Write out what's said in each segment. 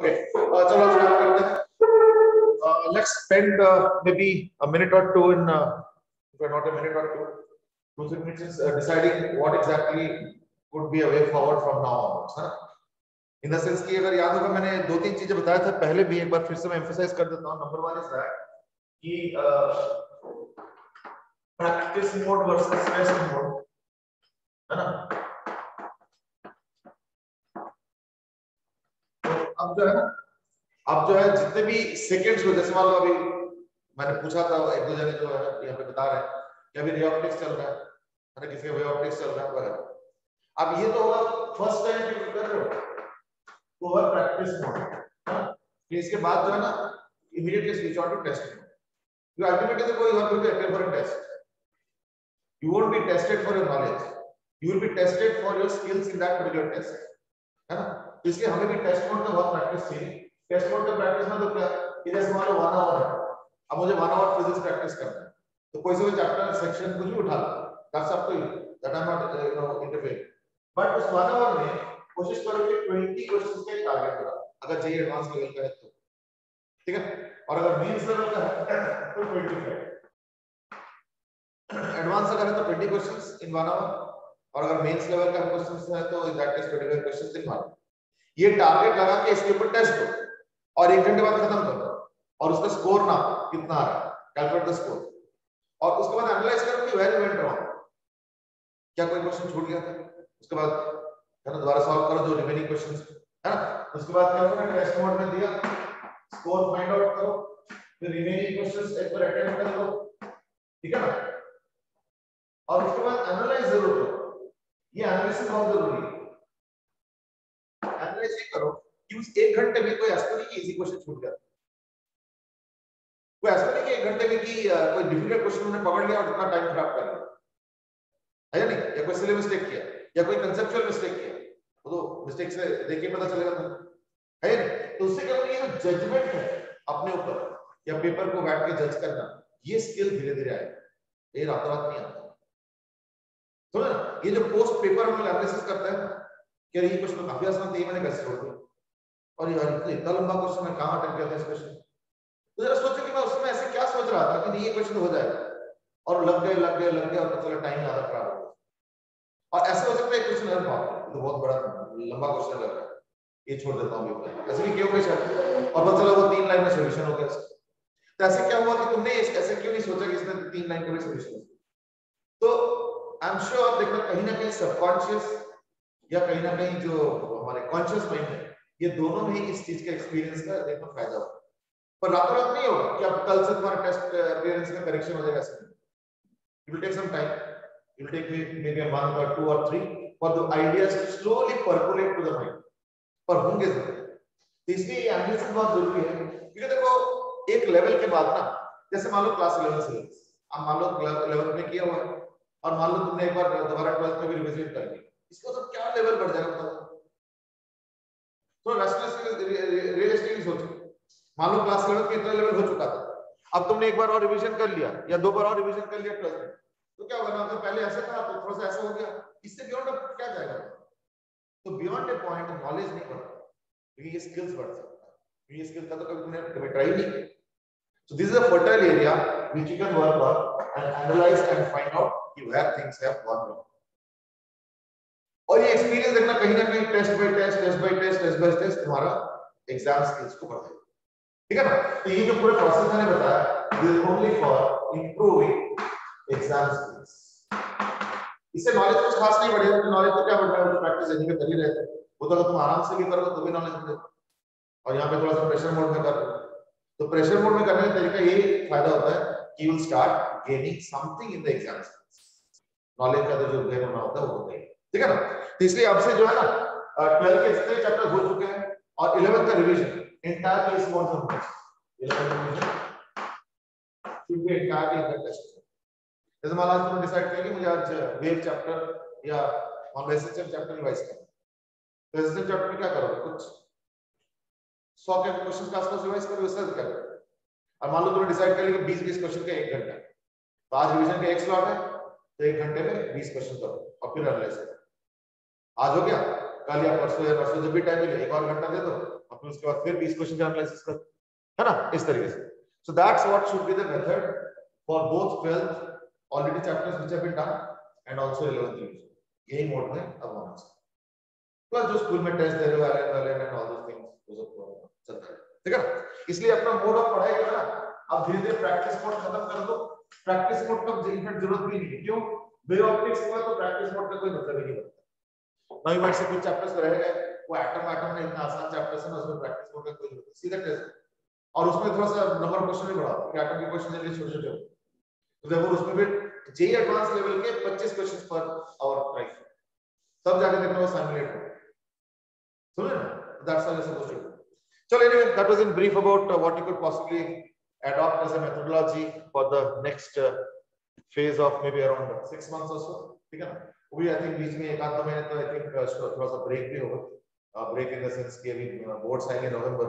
Okay, uh, चलो start करते हैं. Uh, let's spend uh, maybe a minute or two in, uh, if not a minute or two, two three minutes uh, deciding what exactly could be a way forward from now onwards. है ना? इन the sense कि अगर याद होगा मैंने दो तीन चीज़ें बताया था पहले भी एक बार फिर से मैं एम्फसाइज कर देता हूँ नंबर वन इज़ दैट कि practice mode versus rest mode है ना तो अब जो है ना, अब जो है जितने भी सेकंड्स हो जैसे मान लो अभी मैंने पूछा था, एक दो जने जो है यहाँ पे बता रहे हैं कि अभी रे चल रहा है किसी वे ऑप्टिक्स चल रहा है, वगैरह। अब ये तो होगा फ़र्स्ट टाइम कि कर रहे हो तो वह प्रैक्टिस मोड फिर इसके बाद जो है ना immediately switch on to test you are going to appear for a test you won't be tested for your knowledge you will be tested for your skills in that particular test, है ना? इसलिए हमें भी test mode में बहुत practice चाहिए। Test mode में practice में तो क्या कि जैसे मान लो वन आवर है अब मुझे वन आवर फिजिक्स प्रैक्टिस करना है। तो कोई से भी चैप्टर सेक्शन कुछ भी उठा लो। That's up to you that I not you know interfere but उस वन आवर में कोशिश करो कि 20 क्वेश्चंस का टारगेट करो अगर चाहिए एडवांस लेवल का है तो। ठीक है? और अगर मेंस लेवल का है तो 25 एडवांस अगर है तो 20 क्वेश्चंस इन वन आवर और अगर मेंस लेवल का क्वेश्चंस है तो that is 25 questions in one ये टारगेट लगा के इसके ऊपर टेस्ट दो और एक घंटे बाद खत्म कर दो और उसका स्कोर ना कितना आ रहा है कैलकुलेट द स्कोर और उसके बाद एनालाइज करो कि वेयर वेंट रॉन्ग क्या कोई क्वेश्चन छूट गया था? उसके बाद है ना, दोबारा सॉल्व करो जो रिमेनिंग क्वेश्चंस है ना? उसके बाद क्या होगा? टेस्ट मोड में दिया स्कोर फाइंड आउट करो, फिर रिमेनिंग क्वेश्चंस एक बार अटेम्प्ट कर लो। ठीक है ना? और उसके बाद एनालाइज ज़रूर करो। ये एनालिसिस बहुत ज़रूरी है। एनालाइज ये करो कि उस एक घंटे में कोई ऐसा नहीं कि इजी क्वेश्चन छूट गया। कोई ऐसा नहीं कि एक घंटे में कि कोई डिफ़िकल्ट क्वेश्चन उन्होंने पकड़ लिया और इतना टाइम खराब कर लिया है या नहीं? या कोई सिले मिस्टेक किया? या कोई कंसेप्चुअल मिस्टेक किया? वो तो मिस्टेक से देखिए पता चलेगा था है तो उससे क्या ये जो जजमेंट है अपने ऊपर या पेपर को बैठ के जज करना, ये स्किल धीरे धीरे आएगा। ये रातों रात नहीं आता। तो ना? ये जो पोस्ट पेपर हम एनालिसिस करते हैं कि ये क्वेश्चन काफ़ी आसान था मैंने कैसे छोड़ दिया और इतना लंबा क्वेश्चन है कहाँ अटक गया था इस क्वेश्चन तो जरा सोचो कि मैं उस समय ऐसे क्या सोच रहा था कि ये क्वेश्चन हो जाएगा और लग गए लग गए लग गए, और चलो टाइम ज़्यादा खराब हो और ऐसे हो सकता है क्वेश्चन अरे बाप तो बहुत बड़ा, लंबा क्वेश्चन लग रहा है। ये छोड़ देता हूँ ऐसे भी क्यों क्वेश्चन और पता चला वो तीन लाइन में सॉल्यूशन हो गया। तो ऐसे क्या हुआ कि तुमने ऐसे क्यों नहीं सोचा कि इसमें तीन लाइन का भी सॉल्यूशन तो आई एम श्योर देखो, कहीं ना कहीं सबकॉन्शियस या कहीं ना कहीं जो हमारे कॉन्शियस माइंड है, ये दोनों में ही इस चीज़ के एक्सपीरियंस का देखो फ़ायदा होगा। पर रातों रात नहीं होगा कि अब कल से तुम्हारा टेस्ट अपीयरेंस का करेक्शन हो जाएगा इसमें it will take some time it will take maybe a month or two or three for the ideas to slowly percolate to the mind. पर होंगे ज़रूर तो इसलिए ये एनालिसिस बहुत ज़रूरी है, क्योंकि देखो, एक लेवल के बाद ना, जैसे मान लो क्लास 11 सिलेबस अब मान लो 11 में किया हुआ है, और मान लो तुमने एक बार दोबारा 12th में भी रिवीजन कर लिया, इसको तो लेवल बढ़ जाएगा बताओ तो सोचो मान लो क्लास 11 में इतना लेवल हो चुका था। अब तुमने एक बार और रिवीजन कर लिया, या दो बार और रिवीजन कर लिया ट्वेल्थ में। तो क्या होगा ना पहले ऐसा था तो थोड़ा सा ऐसा हो गया। इससे बियॉन्ड क्या जाएगा? तो बियॉन्ड ए पॉइंट नॉलेज नहीं बढ़ता। ये स्किल्स बढ़ सकता ये का तो कभी तुमने ट्राई नहीं। और ये एक्सपीरियंस देखना कहीं ना कहीं test by test test by test test by test तुम्हारा एग्ज़ाम स्किल्स को बढ़ाएगा। ठीक है ना? तो ये जो पूरा प्रोसेस मैंने बताया only for improving exam skills इससे नॉलेज कुछ खास नहीं बढ़ेगा तो नॉलेज तो क्या बढ़ रहा है तो प्रैक्टिस यहीं पे कर ही रहते वो तो अगर तुम आराम से भी करोगे तो भी नॉलेज बढ़ेगा। और यहाँ पे थोड़ा सा प्रेशर मोड में कर रहे तो प्रेशर मोड में करने का तरीका ये फ़ायदा होता है कि you start gaining something in the exam knowledge का तो जो गेन होना होता है, वो होता है। ठीक है ना? तो इसलिए अब से जो है ना ट्वेल्थ के जितने चैप्टर हो चुके हैं और इलेवेंथ का रिविजन एंटायर केस कौन सा होगा? रिविजन जैसे मान डिसाइड मुझे आज वेव चैप्टर या चैप्टर रिवाइज करना तो एसएचएम चैप्टर क्या करोगे? कुछ 100 के का आसपास रिवाइज करोगे उससे क्या और मान लो तुमने डिसाइड कर लिया कि 20 20 क्वेश्चन का 1 घंटा। तो आज रिवीजन का एक स्लॉट है तो एक घंटे में 20 क्वेश्चन करो और फिर एनालाइज करो आज हो गया। कल या परसों या परसों जब भी टाइम मिले, एक और घंटा दे दो, और फिर उसके बाद फिर 20 क्वेश्चन का एनालिसिस कर। है ना? इस तरीके से। So that's what should be the method for both 12th already chapters which have been done and also 11th use यही मोड में अब होना चाहिए। प्लस जो स्कूल में टेस्ट दे रहे वाले वाले एंड ऑल दोस थिंग्स वो सब चलता है। ठीक है ना? इसलिए अपना मोड ऑफ़ पढ़ाई करना अब धीरे धीरे प्रैक्टिस मोड खत्म कर दो। प्रैक्टिस मोड का ज़रूरत भी नहीं है। क्यों? वेव ऑप्टिक्स हुआ तो प्रैक्टिस मोड का कोई मतलब ही नहीं बनता नाउ यू से कुछ चैप्टर्स रह गए वो एटम एटम में इतना आसान चैप्टर्स है ना उसमें प्रैक्टिस मोड का कोई ज़रूरत नहीं सीधा टेस्ट और उसमें थोड़ा सा नंबर क्वेश्चन भी बढ़ा कि एटम के क्वेश्चन जल्दी छोटे छोटे तो देखो उसमें भी जेई एडवांस लेवल के 25 क्वेश्चंस पर आवर ट्राई तब जाके देखना वो सिमुलेट हो सुन ना? That's how you supposed to So anyway, that was in brief about uh, what you could possibly adopt as a methodology for the next uh, phase of maybe around six months or so. ठीक है ना? वो भी I think बीच में एक आध महीने तो आई थिंक थोड़ा सा ब्रेक भी होगा। ब्रेक इन द सेंस कि अभी बोर्ड्स आएँगे नवंबर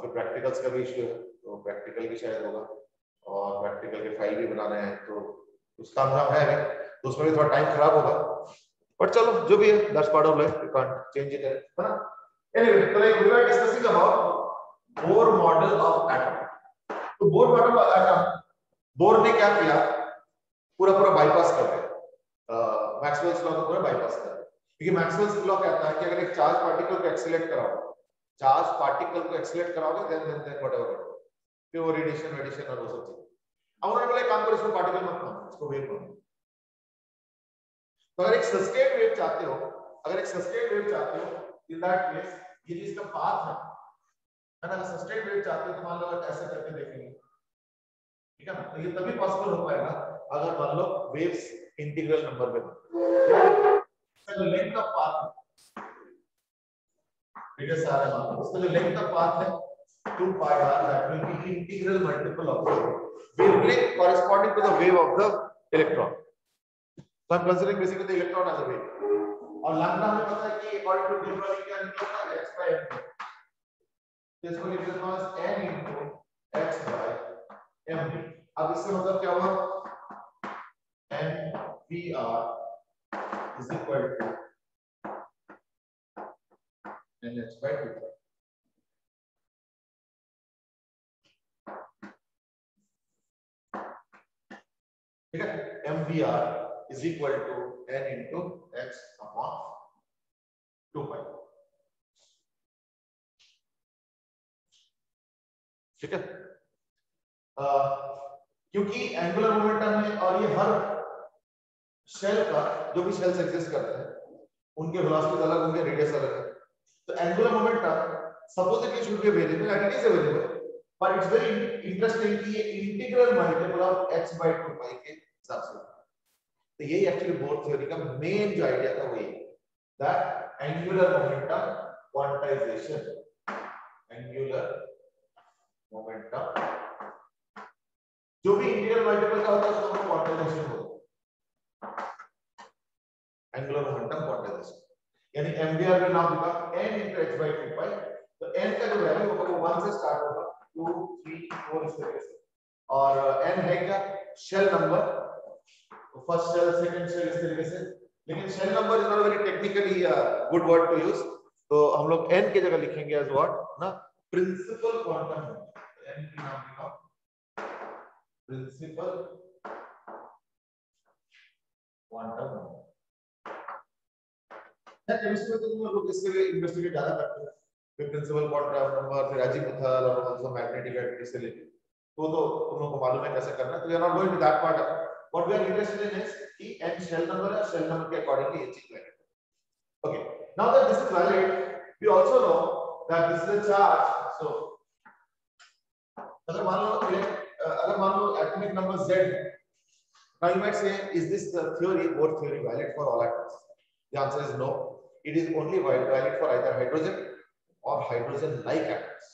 फिर प्रैक्टिकल्स का भी इशू है तो प्रैक्टिकल भी शायद होगा और प्रैक्टिकल के फ़ाइल भी बनाने हैं तो उस काम काम है अभी तो उसमें भी थोड़ा टाइम खराब होगा। बट चलो जो भी है that's part of life you can't change it है ना? Anyway, so like we were discussing about Bohr model of atom. तो Bohr model of atom Bohr ने क्या किया? पूरा पूरा बाईपास कर दिया। मैक्सवेल्स लॉ को पूरा बाईपास कर क्योंकि मैक्सवेल्स लॉ कहता है कि अगर एक चार्ज पार्टिकल को एक्सीलरेट कराओ चार्ज पार्टिकल को एक्सीलरेट कराओगे देन देन देन व्हाटएवर फिर वो रेडिएशन रेडिएशन और वो सब चीज़। अब उन्होंने बोला काम करो इसको पार्टिकल मत मानो इसको वेव मानो तो अगर एक सस्टेन वेव चाहते हो, अगर एक सस्टेन वेव चाहते हो इन दैट केस ये जिसका पाथ है है ना सस्टेन वेव चाहते हो तो मान लो ऐसे करके देखेंगे। ठीक है ना? तो ये तभी पॉसिबल हो पाएगा, अगर मान लो वेव्स इंटीग्रल नंबर तो लेंथ ऑफ़ पाथ आर है मान लो लेंथ ऑफ़ पाथ है 2 pi r that will be integral multiple of wavelength corresponding to the wave of the electron so i'm considering basically the electron as a wave और lambda हमें पता है कि according to ड्यूरली क्या निकलता है by m तो इसको लिख देता हूँ n into x by m अब इसका मतलब क्या हुआ v is equal to n h by 2 ठीक है v r is equal to n into x upon 2 pi ठीक है क्योंकि एंगुलर मोमेंटम है और ये हर शेल का, जो भी शेल्स एग्जिस्ट करते हैं, उनके वेलोसिटीज अलग होंगे रेडियस अलग है। तो angular momentum suppose it should be variable and it is variable but it's very interesting कि ये integral multiple of x 2 pi के हिसाब से तो यही एक्चुअली बोर थ्योरी का मेन जो आइडिया था वही that angular momentum quantisation angular momentum जो भी इंटीग्रल मल्टीपल का होता है, उसको क्वांटाइजेशन एंगुलर मोमेंटम क्वांटाइजेशन यानी mvr will now become n into h by 2 pi. तो n का जो वैल्यू होगा वो 1 से स्टार्ट होगा 2 3 4 इस तरीके से। और n है क्या? Shell number first shell second shell इस तरीके से। लेकिन shell number is not very technically good word to use तो हम लोग n की जगह लिखेंगे एज व्हाट ना? प्रिंसिपल क्वांटम n की नाम लिखा। प्रिंसिपल क्वांटम नंबर केमिस्ट्री में तो तुम लोग इसके इन्वेस्टिगेट ज़्यादा करते हैं। फिर प्रिंसिपल क्वांटम नंबर फिर अजीमुथल और आल्सो मैग्नेटिक एक्टिविटी से लेके। तो तो तुम लोगों को मालूम है कैसे करना है। तो we are not going to that part what we are interested in is कि n शेल नंबर है शेल नंबर के अकॉर्डिंगली ये चीज़ okay now that this is valid we also know that this is a charge so अगर मान लो अगर मान लो atomic number z now you might say is this the theory? Bohr theory valid for all atoms the answer is no. It is only valid for either hydrogen or hydrogen like atoms.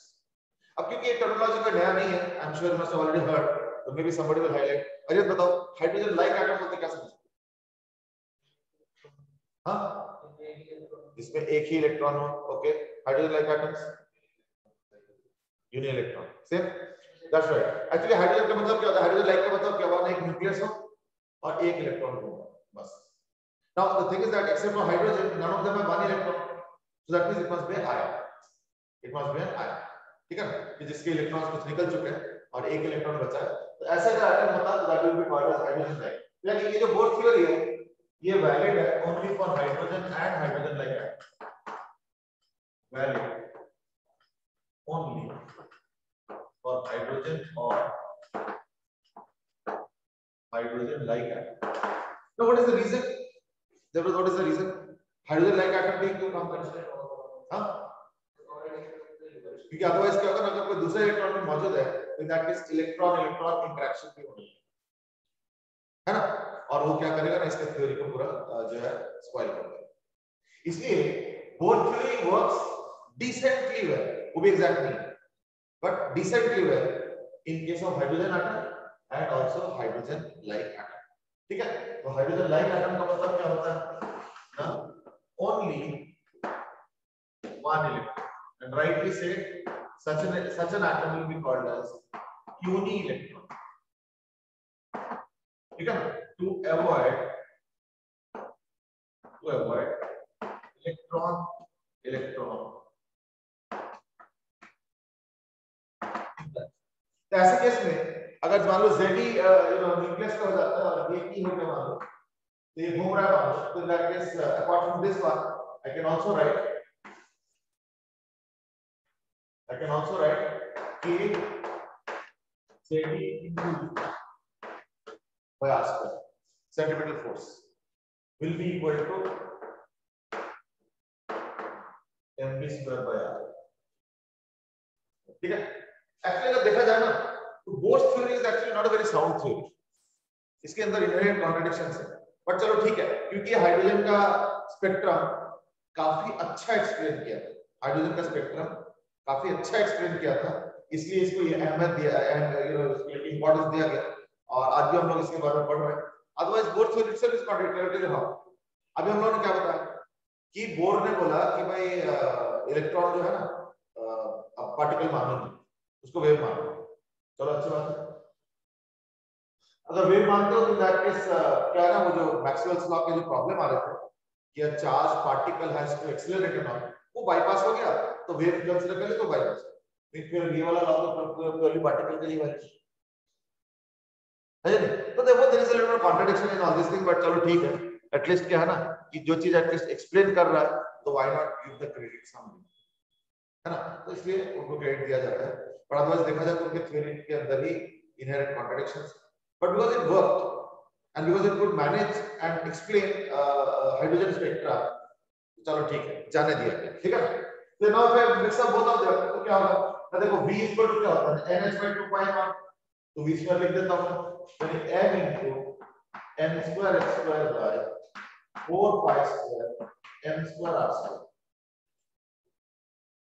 अब क्योंकि ये terminology का नया नहीं है I am sure must already heard तो may be somebody will highlight अरे बताओ हाइड्रोजन लाइक एटम बोलते क्या समझते हाँ? इसमें एक ही इलेक्ट्रॉन हो okay hydrogen like atoms uni electron same that's right actually hydrogen का मतलब क्या होता है? हाइड्रोजन लाइक का मतलब क्या हुआ एक न्यूक्लियस हो और एक इलेक्ट्रॉन हो बस। Now the thing is that except for hydrogen none of them have one electron so that means it must be ion it must be an ion ठीक है कि जिसके इलेक्ट्रॉन्स कुछ निकल चुके हैं और एक इलेक्ट्रॉन बचा है। तो ऐसा अगर एटम होता तो that will be called as hydrogen like यानी ये जो बोर थ्योरी है, ये वैलिड है only for hydrogen and hydrogen like atom valid only for hydrogen और hydrogen like atom now, what is the reason? Deborah, what is the reason? Hydrogen like atom भी क्यों काम करते हैं हाँ क्योंकि अदरवाइज़ क्या होगा अगर कोई दूसरा इलेक्ट्रॉन भी मौजूद है तो that is electron electron interaction भी होनी है। ना? और वो क्या करेगा ना इसके थ्योरी को पूरा जो है स्पॉइल कर देगा। इसलिए Bohr theory works decently well वो भी एग्जैक्ट नहीं but decently well in case of hydrogen atom and also hydrogen like atom ठीक है? तो हाइड्रोजन लाइक आइटम का मतलब क्या होता है? ना? Only one electron and rightly से such an atom will be called as uni electron ठीक है to avoid to avoid electron electron ऐसे केस में अगर मान लो जेड न्यूक्लियस का हो जाता है और ये की हो गया मान लो तो ये घूम रहा है मान लो तो that case apart from this one I can also write I can also write K ZD into by R square. Centripetal force will be equal to mv square by R. ठीक है एक्चुअली अगर देखा जाए ना तो Bohr's theory is actually not a very sound theory इसके अंदर inherent contradictions है। बट चलो ठीक है, क्योंकि हाइड्रोजन का स्पेक्ट्रम काफ़ी अच्छा एक्सप्लेन किया। था हाइड्रोजन का स्पेक्ट्रम काफ़ी अच्छा एक्सप्लेन किया था। इसलिए इसको ये अहमियत दिया यू नो इंपॉर्टेंस दिया गया। और आज भी हम लोग इसके बारे में पढ़ रहे हैं। Otherwise Bohr theory itself is contradictory how अभी हम लोगों ने क्या बताया? कि बोर ने बोला कि भाई इलेक्ट्रॉन जो है ना पार्टिकल मानो उसको वेव मानो चलो अच्छी बात है। अगर वेव मानते हो तो दैट केस क्या है ना, वो जो मैक्सवेल्स लॉ के जो प्रॉब्लम आ रहे थे, कि a charge particle has to accelerate and all वो बाईपास हो गया। तो वेव कंसीडर कर ले तो बाईपास फिर फिर ये वाला लॉ तो प्योरली पार्टिकल के लिए वैलिड है। नहीं? तो देखो there is a little contradiction in all this thing but चलो ठीक है। एटलीस्ट क्या है ना, कि जो चीज़ एटलीस्ट एक्सप्लेन कर रहा है तो why not give the credit someone है ना? तो इसलिए उनको क्रेडिट दिया जाता है। पर अदरवाइज़ देखा जाए तो उनके थ्योरी के अंदर ही inherent contradictions but because it worked and because it could manage and explain hydrogen spectra चलो ठीक है, जाने दिया गया। ठीक है? तो now if I mix up both of them तो क्या होगा? तो देखो, v इक्वल टू क्या होता है? Nh by 2.1 तो v स्क्वायर लिख देता हूँ। यानी m into n square h square by 4 pi square m square r square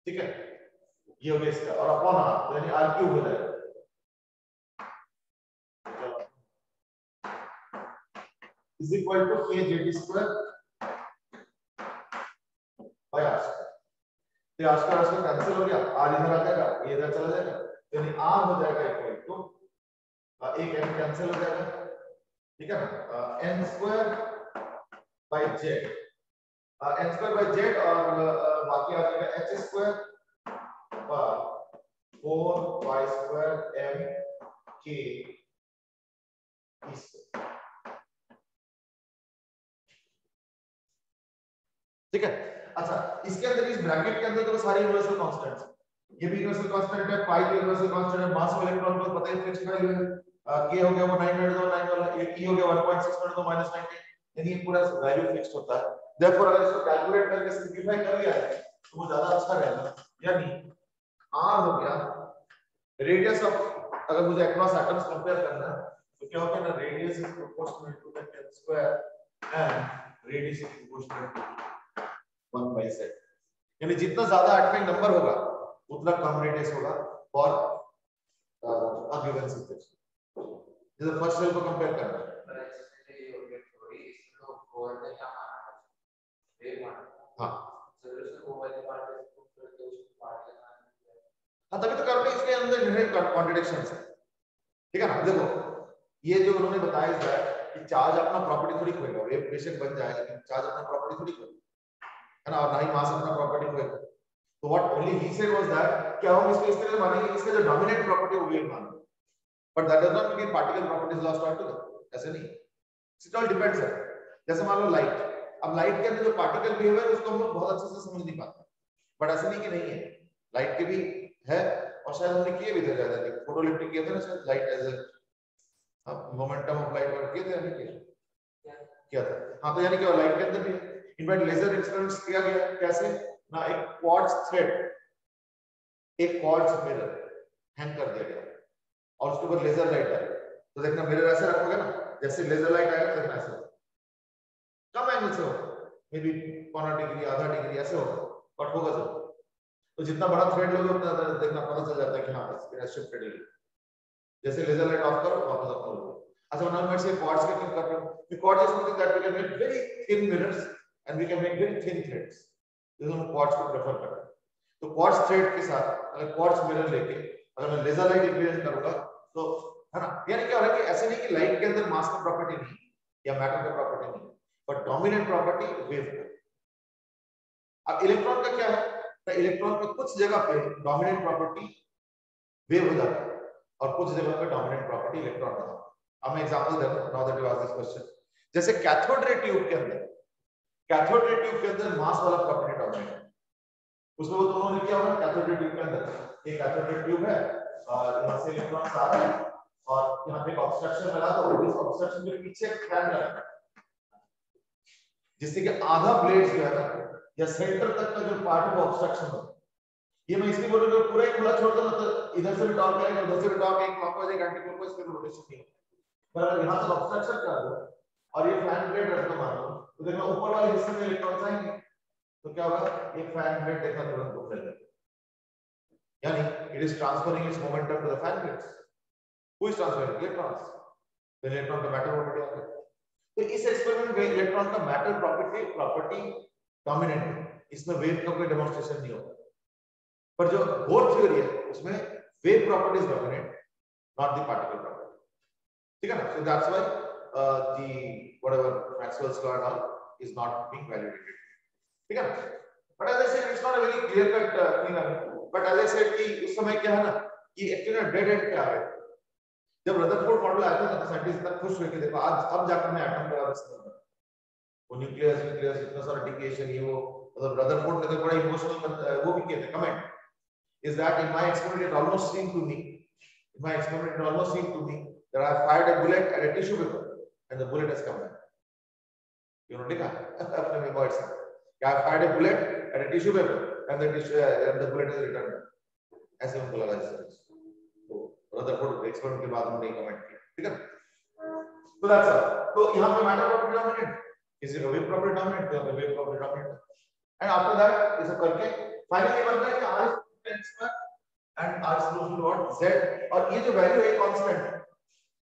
ठीक है? ये हो गया इसका। और अपॉन r यानी r क्यूब हो। जाएगा is equal to k jd square by r square तो r square r square cancel हो गया। r इधर आ जाएगा, ये इधर चला जाएगा। यानी r हो जाएगा इक्वल टू एक n कैंसिल हो जाएगा। ठीक है ना? n square by z n square by z और बाकी आ जाएगा h square by 4 y square m k ठीक है? अच्छा इसके अंदर, इस ब्रैकेट के अंदर तो सारे यूनिवर्सल कांस्टेंट्स ये भी यूनिवर्सल कांस्टेंट है पाई भी यूनिवर्सल कांस्टेंट है मास ऑफ़ इलेक्ट्रॉन को पता है फिक्स वैल्यू है के हो गया वो 9.09 वाला e हो गया 1.6 तो माइनस 19 यानी ये पूरा वैल्यू फिक्स्ड होता है। देयरफॉर अगर इसको कैलकुलेट करके सिंपलीफाई कर लिया है तो वो ज़्यादा अच्छा रहेगा यानी r हो गया। रेडियस ऑफ़ अगर मुझे अक्रॉस एटम्स कंपेयर करना है तो क्या होता है ना radius is proportional to the n square and radius is proportional to 1 by z. यानी जितना ज़्यादा एटॉमिक नंबर होगा, उतना कम रेडियस होगा फॉर अ गिवन सिस्टम जैसे फ़र्स्ट सेल को कंपेयर करना हाँ। हाँ। तभी तो करते इसके अंदर इनहेरेंट कॉन्ट्रडिक्शंस है। ठीक है ना? देखो ये जो उन्होंने बताया इस बार कि चार्ज अपना प्रॉपर्टी थोड़ी खोएगा वेव बेशक बन जाए लेकिन चार्ज अपना प्रॉपर्टी थोड़ी खोएगा। है ना? और ना ही मास अपना प्रॉपर्टी खोएगा। तो what only he said was that क्या हम इसको इस तरह से मानेंगे इसका जो डोमिनेंट प्रॉपर्टी वो वेव मान but that does not mean particle properties lost altogether ऐसे नहीं। इट ऑल डिपेंड्स है। जैसे मान लो लाइट अब लाइट के अंदर जो पार्टिकल बिहेव है, उसको हम लोग बहुत अच्छे से समझ नहीं पाते। बट ऐसे नहीं कि नहीं है। लाइट के भी है और शायद हमने किए भी थे ज़्यादा फोटोलिप्टिक किए थे ना शायद light as a momentum of light और किए थे हमने किया। किया था। हाँ तो यानी कि लाइट के अंदर भी इनफैक्ट लेजर एक्सपेरिमेंट्स किया गया। कैसे? ना, एक क्वार्ट्ज थ्रेड एक क्वार्ट्ज मिरर हैंग कर दिया गया। और उसके ऊपर लेजर लाइट आई तो देखना मिरर ऐसे रखोगे ना, जैसे लेजर लाइट आएगा देखना ऐसे। कम एंगल से होगा मे बी पौना डिग्री आधा डिग्री ऐसे होगा बट होगा ज़रूर। तो जितना बड़ा थ्रेड लोगे, उतना देखना पता चल जाता है कि हाँ बस मेरा शिफ्टेड है। जैसे लेजर लाइट ऑफ़ करो, वापस ऑफ़ करो। अच्छा नाउ लेट्स से क्वार्ट्ज के क्यों कर रहे हो। the quartz is something that we can make very thin mirrors and we can make very thin threads this हम quartz को प्रेफर कर रहे हैं। तो quartz thread के साथ, अगर quartz mirror लेके, अगर मैं लेजर लाइट इंप्लीमेंट करूँगा तो है ना? यानी क्या हो रहा है कि ऐसे नहीं कि लाइट के अंदर मास का प्रॉपर्टी नहीं, या मैटर का प्रॉपर्टी नहीं। डोमिनेंट प्रॉपर्टी वेव का अब इलेक्ट्रॉन का क्या है? तो इलेक्ट्रॉन पे कुछ जगह पे डोमिनेंट प्रॉपर्टी वेव हो जाता है और कुछ जगह पे डोमिनेंट प्रॉपर्टी इलेक्ट्रॉन का अब मैं एग्जांपल देता हूँ now that you ask this question जैसे कैथोड रे ट्यूब के अंदर कैथोड रे ट्यूब के अंदर मास वाला प्रॉपर्टी डोमिनेंट है। उसमें वो दोनों ने किया होगा कैथोड रे ट्यूब के अंदर। एक कैथोड रे ट्यूब है, और यहाँ से इलेक्ट्रॉन आ रहा है, और यहाँ पे एक ऑब्स्ट्रक्शन बना तो उस ऑब्स्ट्रक्शन के पीछे फ़ैन लगा जिससे कि आधा ब्लेड जो है ना, या सेंटर तक का जो पार्ट ऑफ़ ऑब्स्ट्रक्शन हो। ये मैं इसलिए बोल रहा हूँ पूरा ही खुला छोड़ दो तो इधर से भी टॉप लाइन उधर से भी टॉप एक क्लॉकवाइज एक एंटी क्लॉकवाइज फिर रोटेशन नहीं पर अगर यहाँ से ऑब्स्ट्रक्शन कर दो, और ये फ़ैन ब्लेड रख दो मान लो तो देखो ऊपर वाले हिस्से में इलेक्ट्रॉन्स आएँगे। तो क्या होगा? ये फ़ैन ब्लेड देखा तुरंत घूमने लगेगा यानी it is transferring its momentum to the fan blades who is transferring electrons तो इलेक्ट्रॉन का मैटर प्रॉपर्टी आ तो इस एक्सपेरिमेंट में इलेक्ट्रॉन का मैटर प्रॉपर्टी प्रॉपर्टी डोमिनेंट है इसमें वेव का कोई डेमोंस्ट्रेशन नहीं होगा पर जो बोर थ्योरी है उसमें wave property is dominant not the particle property ठीक है ना so that's why the whatever Maxwell's law and all is not being validated. ठीक है ना? But as I said, it's not a very clear cut uh, thing. But as I said कि उस समय क्या है ना कि एक्चुअली डेड एंड पे आ गए जब रदरफोर्ड मॉडल आया था तो साइंटिस्ट इतना खुश हुए कि देखो आज अब जाकर मैं एटम का इस्तेमाल वो न्यूक्लियस न्यूक्लियस इतना सारा डिकेशन ये वो मतलब रदरफोर्ड ने तो बड़ा इमोशनल वो भी किए थे comment is that in my experiment it almost seemed to me in my experiment it almost seemed to me that I fired a bullet at a tissue paper and the bullet has come back. You know, देखा अपने memoir से क्या fired a bullet at a tissue paper and the tissue uh, and the bullet has returned. ऐसे उनको लगा तो Rutherford experiment के बाद उन्होंने कमेंट किया, ठीक है? तो दैट्स ऑल तो यहाँ पे matter property dominant is it wave property dominant तो wave property dominant and after that ये सब करके फाइनली बनता है कि r टेंस पर and r is close to what z. और ये जो वैल्यू है कांस्टेंट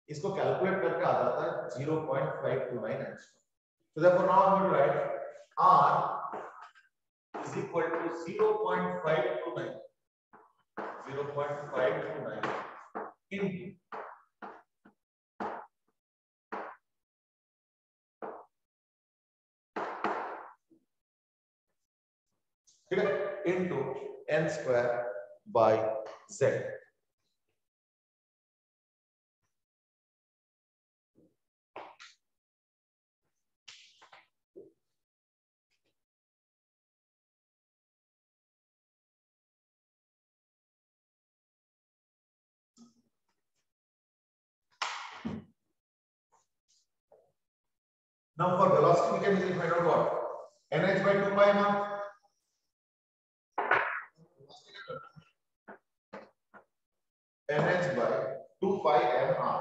इसको कैलकुलेट करके आ जाता है 0.529 angstrom so therefore, now i'm going to write r is equal to 0.529 0.529 in into n square by z. Now for velocity, we can easily find out what? nh by 2 pi m nh by 2 pi m r.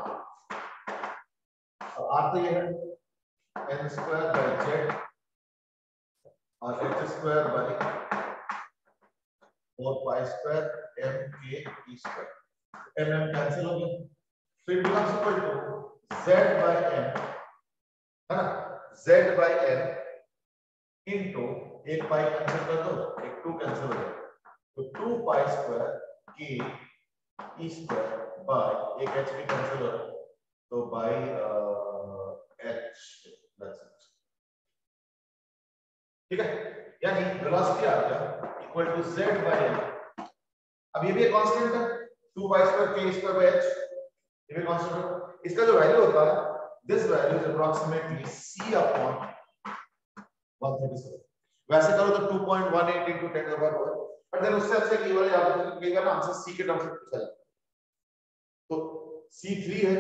और r तो ये है n square by z और h square by 4 pi square m k e square. m m cancel हो. So it becomes equal to z by m है ना z by n into एक pi cancel कर दो, एक टू कैंसिल हो जाएगा। तो टू पाई स्क्वायर के स्क्वायर बाय एक एच भी कैंसिल हो रहा तो बाय एच इट ठीक है? यानी वेलोसिटी आ गया equal to z by m अब ये भी एक कांस्टेंट है। 2 pi square k square by h, ये भी कांस्टेंट है। इसका जो वैल्यू होता है this value is approximately c upon 137 वैसे करो तो 2.18 into 10 to the power 4 but then उससे अच्छा की वाले याद रखो कई बार आंसर c के टर्म्स में पूछा जाता है। तो c3 है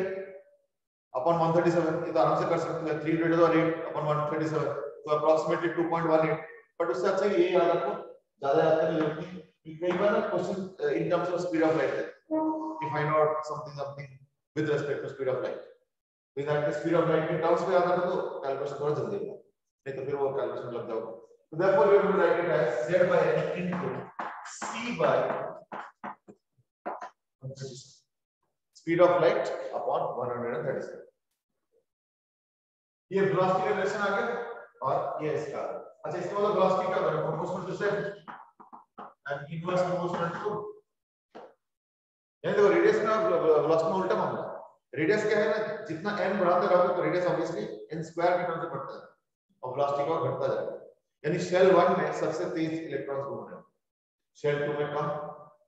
अपॉन 137 ये तो आराम से कर सकते हैं। 3 डिवाइडेड बाय 8 अपॉन 137 तो अप्रोक्सीमेटली 2.18 बट उससे अच्छा ये याद रखो, ज़्यादा याद करने की ज़रूरत नहीं कई बार question in terms of speed of light है। कि find out something something with respect to speed of light in that speed of light के टर्म्स में याद रखो तो कैलकुलेशन थोड़ा जल्दी होगा नहीं तो फिर वो कैलकुलेशन लग जाओगे। तो therefore we will write it as z by n into c by speed of light upon 137 ये वेलोसिटी का रिलेशन आ गया और ये इसका। अच्छा इसके बाद वेलोसिटी का बड़ा proportional to set and inverse proportional to यानी देखो रेडियस में वेलोसिटी में उल्टा मामला। रेडियस क्या है ना? जितना n बढ़ाते रहोगे तो रेडियस ऑब्वियसली n स्क्वायर के टर्म से बढ़ता है। और वेलोसिटी का घटता जाएगा यानी शेल 1 में सबसे तेज इलेक्ट्रॉन्स घूम रहे हैं। शेल 2 में कम,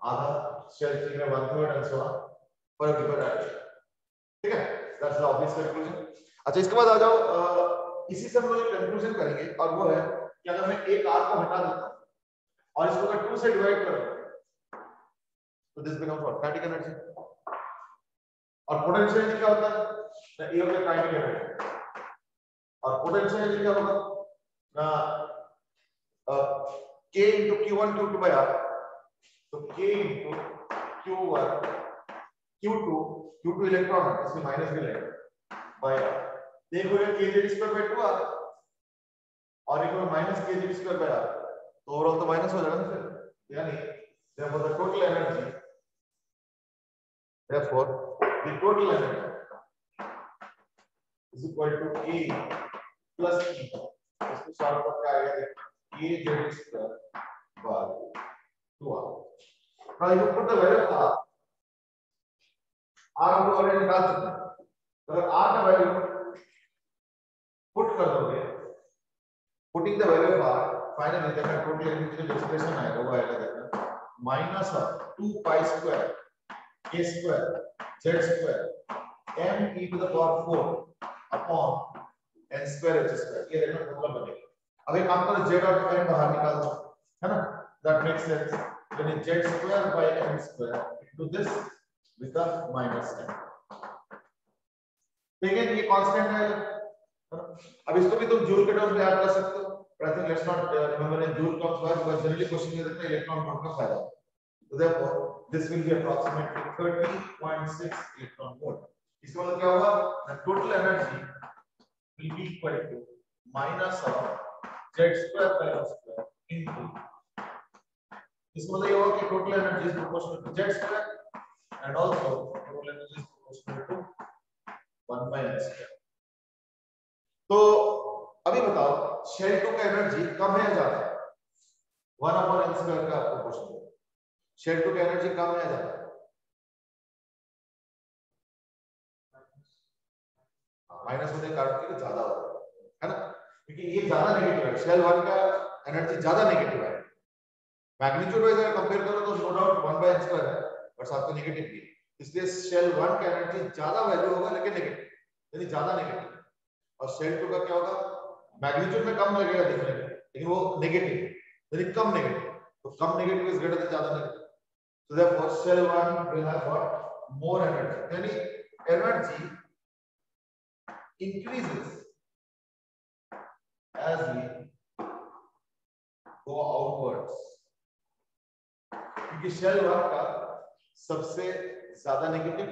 आधा शेल 3 में one third and so on for a given direction ठीक है? दैट्स द ऑब्वियस कंक्लूजन अच्छा इसके बाद आ जाओ इसी से हम लोग कंक्लूजन करेंगे, और वो है कि अगर मैं एक आर को हटा देता हूँ, और इसको अगर 2 से डिवाइड करूँ तो this becomes what kinetic energy और पोटेंशियल एनर्जी क्या होता है? ये होता है काइनेटिक एनर्जी और पोटेंशियल एनर्जी क्या होगा? ना k into q1 q2 by r तो k into q1 q2 q2 electron है, इसमें माइनस भी लगेगा बाय r देखो ये k z square bye 2r और एक में minus k z square by r तो ओवरऑल तो माइनस हो जाएगा ना फिर यानी therefore, the total energy, therefore the total energy is equal to a plus e इसको सॉल्व करके आएगा a z square by 2r. Now you put the value of r. r हम लोग ऑलरेडी निकाल चुके हैं अगर r का वैल्यू पुट कर दोगे putting the value of r finally देखना टोटल एनर्जी का एक्सप्रेशन आएगा, वो आएगा, देखना 2 pi square k square z square m e to the power 4 upon n square h square ये देखना फॉर्मूला बनेगा। अब एक काम करो z और m बाहर निकाल दो है ना? दैट मेक्स सेंस यानी z square by m square into this with the minus m. ठीक है ये कांस्टेंट है। अब इसको भी तुम जूल के टर्म्स में याद कर सकते हो। Think let's not uh, remember in joule terms why because generally question में देखते हैं इलेक्ट्रॉन वोल्ट का फ़ायदा therefore this will be approximately 30.6 electron volt इसका मतलब क्या होगा the total energy will be equal to minus of z square by r square into इसका मतलब ये होगा कि total energy is proportional to z square and also total energy is proportional to 1 by n square तो अभी बताओ shell 2 का energy कम है या ज़्यादा है 1 अपॉन n स्क्वायर का प्रोपोर्शन 2 का एनर्जी कम है ज़्यादा है माइनस होने के कारण ज़्यादा होगा, है ना? क्योंकि ये ज़्यादा नेगेटिव है। शेल 1 का एनर्जी ज़्यादा नेगेटिव है। मैग्नीट्यूड वाइज अगर कंपेयर करो तो नो डाउट 1 n स्क्वायर है बट साथ में नेगेटिव भी इसलिए शेल 1 का एनर्जी ज़्यादा वैल्यू होगा, लेकिन नेगेटिव यानी ज़्यादा नेगेटिव और शेल टू का क्या होगा? मैग्नीट्यूड में कम लगेगा दिखने में, लेकिन वो नेगेटिव यानी कम नेगेटिव तो कम नेगेटिव इज़ ग्रेटर देन ज़्यादा negative so therefore cell 1 will have what more energy यानी energy increases as we go outwards क्योंकि शेल 1 का सबसे ज़्यादा नेगेटिव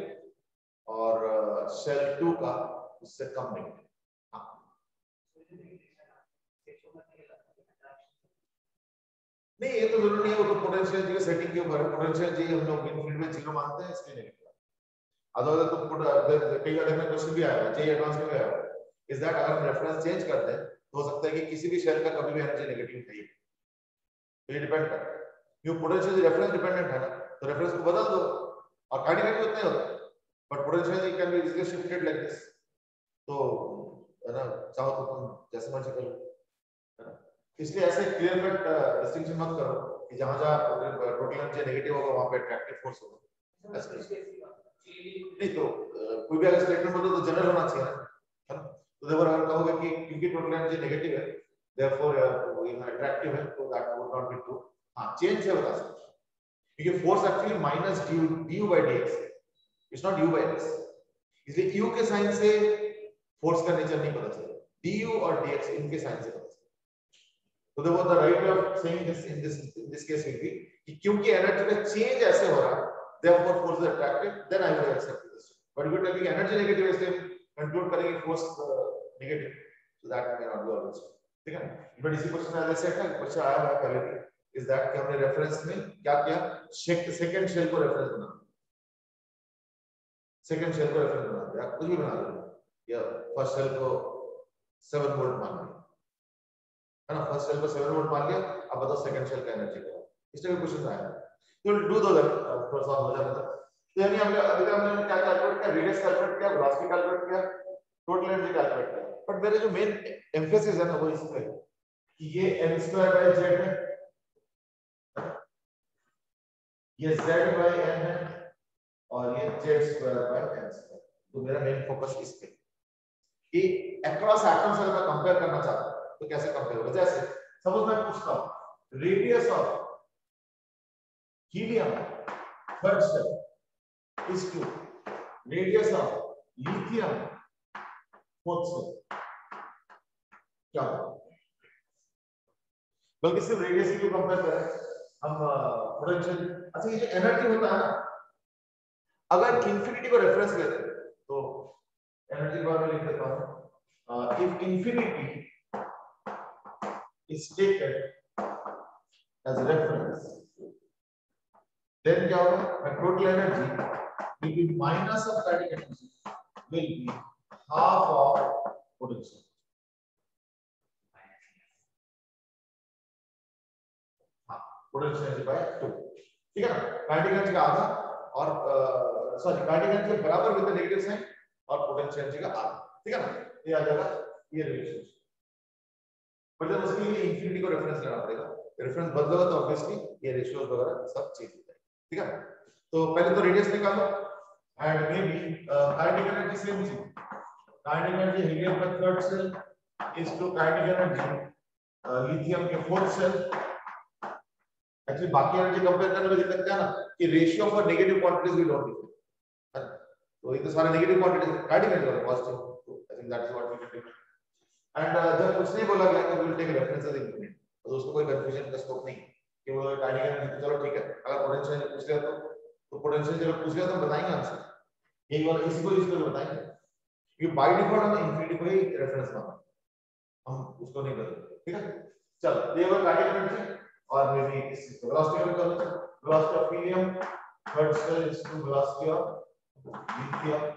और शेल 2 का उससे कम नेगेटिव नहीं, ये तो ज़रूरी नहीं है वो तो पोटेंशियल जी सेटिंग के ऊपर पोटेंशियल जी हम लोग इनफिनिट में ज़ीरो मानते हैं इसलिए नेगेटिव अदरवाइज़ तो कई बार क्वेश्चन भी आया जे एडवांस में आया इज़ दैट अगर रेफरेंस चेंज कर दें तो हो सकता है कि किसी भी शेल का कभी भी एनर्जी नेगेटिव नहीं है। तो ये डिपेंड करता है। क्यों पोटेंशियल रेफरेंस डिपेंडेंट है ना तो रेफरेंस को बदल दो। और काइनेटिक उतना ही होता but potential can be easily shifted like this तो है ना, चाहो तो तुम जैसे मर्ज़ी करो। ना इसलिए ऐसे क्लियर कट डिस्टिंक्शन मत करो कि जहाँ जहाँ टोटल एनर्जी नेगेटिव होगा, वहाँ पे अट्रैक्टिव फोर्स होगा। नहीं तो कोई भी अगर स्टेटमेंट बोलो तो जनरल होना चाहिए ना तो देखो, अगर कहोगे कि क्योंकि टोटल एनर्जी नेगेटिव है देयरफॉर ये अट्रैक्टिव है तो that would not be true हाँ चेंज से बता सकते क्योंकि force actually minus du du by dx it's not u by x इसलिए u के साइन से फोर्स का नेचर नहीं पता चलेगा। du और dx इनके साइन से तो देखो the right way of saying this in this in this case will be कि क्योंकि एनर्जी का चेंज ऐसे हो रहा है force is attractive then i will accept this. But if you tell me energy negative is then conclude करेंगे force uh, negative. So that may not be ठीक है बट इसी क्वेश्चन में जैसे था क्वेश्चन आया हुआ है पहले भी। इज़ दैट कि हमने रेफरेंस में क्या किया? सेकंड शेल को रेफरेंस बना सेकंड शेल को रेफरेंस बना दिया। कुछ भी बना दो। या फ़र्स्ट शेल को 7 वोल्ट मान लिया है ना? फ़र्स्ट शेल को 7 वोल्ट मान लिया, अब बताओ सेकंड शेल का एनर्जी क्या इस तरह के क्वेश्चन आया तो डू दो थोड़ा सा हो जाता तो यानी हमने, अभी तक हमने क्या कैलकुलेट किया? रेडियस कैलकुलेट किया वेलोसिटी कैलकुलेट किया टोटल एनर्जी कैलकुलेट किया। बट मेरे जो मेन एम्फेसिस है ना, वो इस पे कि ये n स्क्वायर बाय z है। ये z n है और ये z square by n square तो मेरा मेन फोकस इस पे कि अक्रॉस एटम्स अगर मैं कंपेयर करना चाहता हूँ। तो कैसे कंपेयर होगा? जैसे सपोज़ मैं पूछता हूँ radius of helium third cell is to radius of lithium fourth cell. क्या बल्कि सिर्फ़ रेडियस की कंपेयर करें, हम पोटेंशियल अच्छा ये जो एनर्जी होता है ना, अगर इंफिनिटी को रेफरेंस लेते तो एनर्जी बारे में लिख देता हूँ। If infinity is taken as a reference. Then क्या total energy will be minus of static energy will be half of potential potential energy by 2 ठीक है ना? एनर्जी का आधा और सॉरी काइनेटिक एनर्जी बराबर विद नेगेटिव साइन और potential energy का आधा। ठीक है ये आ जाएगा, ये रिलेशनशिप जब उसके लिए इंफिनिटी को रेफरेंस लेना पड़ेगा। रेफरेंस बदलेगा तो ऑब्वियसली ये रेशियोज वगैरह सब चेंज हो जाएगा। ठीक है? तो पहले तो रेडियस निकालो। And maybe kinetic energy same cheese kinetic energy helium का third cell is to kinetic energy lithium के फोर्थ सेल एक्चुअली बाकी एनर्जी कंपेयर करने में दिक्कत क्या ना? कि ratio for negative quantities we don't differ तो ये तो सारे नेगेटिव क्वांटिटीज काइनेटिक एनर्जी और positive I think that is what we can differ and जब कुछ नहीं बोला गया तो will take reference as increment तो उसको कोई कंफ्यूजन का स्कोप नहीं। कि वो काइनेटिक एनर्जी चलो ठीक है। अगर पोटेंशियल पूछ लिया तो तो पोटेंशियल जब पूछ लिया तो बताएँगे आंसर एक बार इसी को यूज़ करके बताएँगे। क्योंकि बाय डिफ़ॉल्ट हमें इंफिनिटी को ही रेफरेंस माना हम उसको नहीं बदलते ठीक है? चलो, ये वो काइनेटिक एनर्जी और मे बी इस वेलोसिटी को कर। लो velocity of helium third cell is to velocity of lithium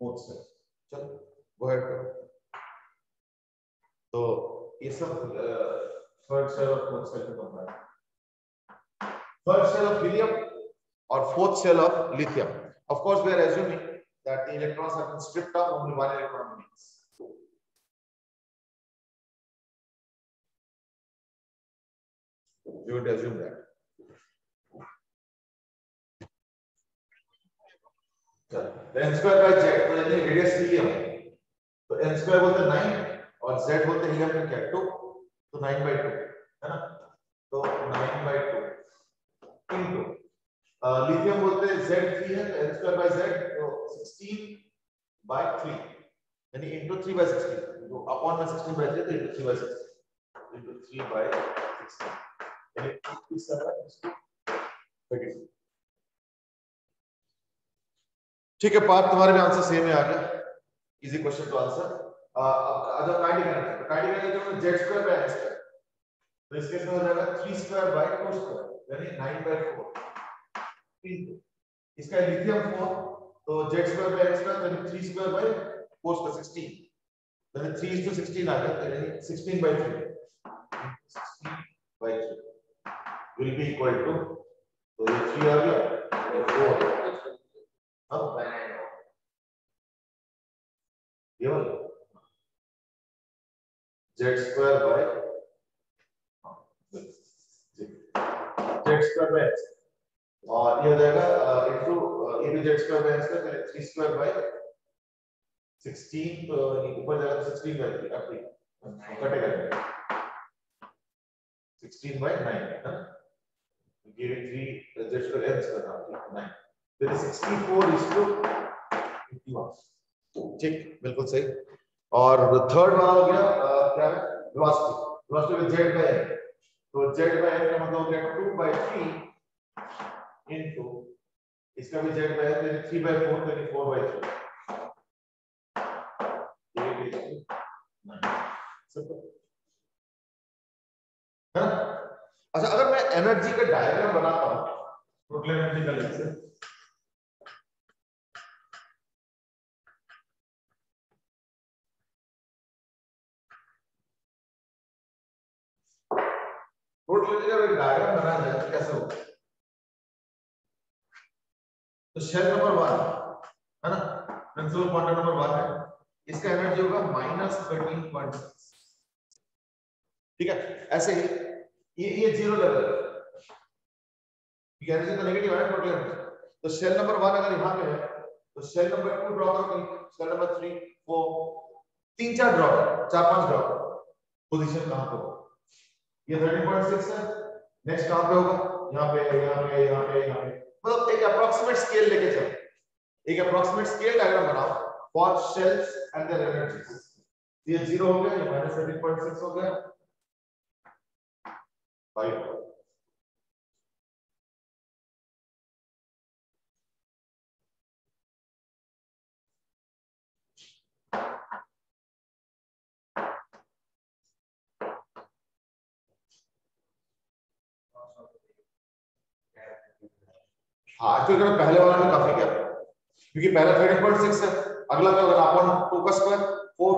fourth cell चलो गो करो। तो ये सब third cell और fourth cell को compare third cell of helium or fourth cell of lithium of course we are assuming that the electrons have been stripped off only one electron remains we would assume that then square by तो यानी radius helium तो n square बोलते हैं 9 और z बोलते हैं का क्या? 2 तो 9 by 2 है ना? तो 9 by 2 into लिथियम बोलते हैं Z3 है तो n square by Z तो 16 by 3 यानी into 3 by 16 तो upon में 16 by 3 तो into 3 by 16 into 3 by 16 यानी इस तरह इसको 32 ठीक है पार्ट तुम्हारे भी आंसर सेम है आ गया। इजी क्वेश्चन टू आंसर अगर काइनेटिक एनर्जी काइनेटिक एनर्जी में z square by n square. तो इस केस में हो जाएगा 3 स्क्वायर बाय 2 स्क्वायर, यानी 9 बाय 4 इनटू इसका लिथियम 4 तो z square by n square यानी 3 स्क्वायर बाय 4 स्क्वायर 16 यानी 3 is to 16 आ गया तो यानी 16 by 3 16 by 3 will be equal to तो ये 3 आ गया 4 अब ये वाला Z square by Z square by और ये हो जाएगा इनटू ये भी जेड स्क्वायर बाय स्क्वायर पहले 3 स्क्वायर बाय 16 तो ऊपर जाएगा तो 16 बाय 3 अपनी कटेगा 16 by 9 है ना? give it 3 z square n square now 9 then 64 is to 51 ठीक, बिल्कुल सही। और थर्ड वाला हो गया क्या है? Velocity velocity by n. तो by n का मतलब हो गया 2 by 3 into, इसका भी z by n, यानी 3 by 4 यानी 4 by 3 ये भी 9 सिंपल अच्छा अगर मैं एनर्जी का डायग्राम बनाता हूँ टोटल एनर्जी का लेंगे टोटल एनर्जी डायग्राम बनाया जाए तो कैसे होगा तो शेल नंबर वन है ना प्रिंसिपल क्वांटम नंबर वन है इसका एनर्जी होगा माइनस थर्टीन पॉइंट ठीक है ऐसे ही ये ये ज़ीरो लेवल है एनर्जी तो नेगेटिव है टोटल एनर्जी तो शेल नंबर वन अगर यहाँ पे है तो शेल नंबर टू ड्रॉ करो शेल नंबर थ्री फोर तीन चार ड्रॉ चार पाँच ड्रॉ पोजीशन कहाँ पे होगा ये 13.6 है नेक्स्ट कहाँ पे होगा यहाँ पे यहाँ पे यहाँ पे यहाँ पे। मतलब एक अप्रोक्सीमेट स्केल लेके चलो। एक अप्रोक्सीमेट स्केल डायग्राम बनाओ। For shells and their energies ये ज़ीरो हो गया, ये माइनस थर्टीन पॉइंट सिक्स हो गया। हाँ एक्चुअली अगर पहले वाला में काफ़ी गैप है क्योंकि पहला 13.6 है, अगला क्या होगा अपन 2 का स्क्वायर 4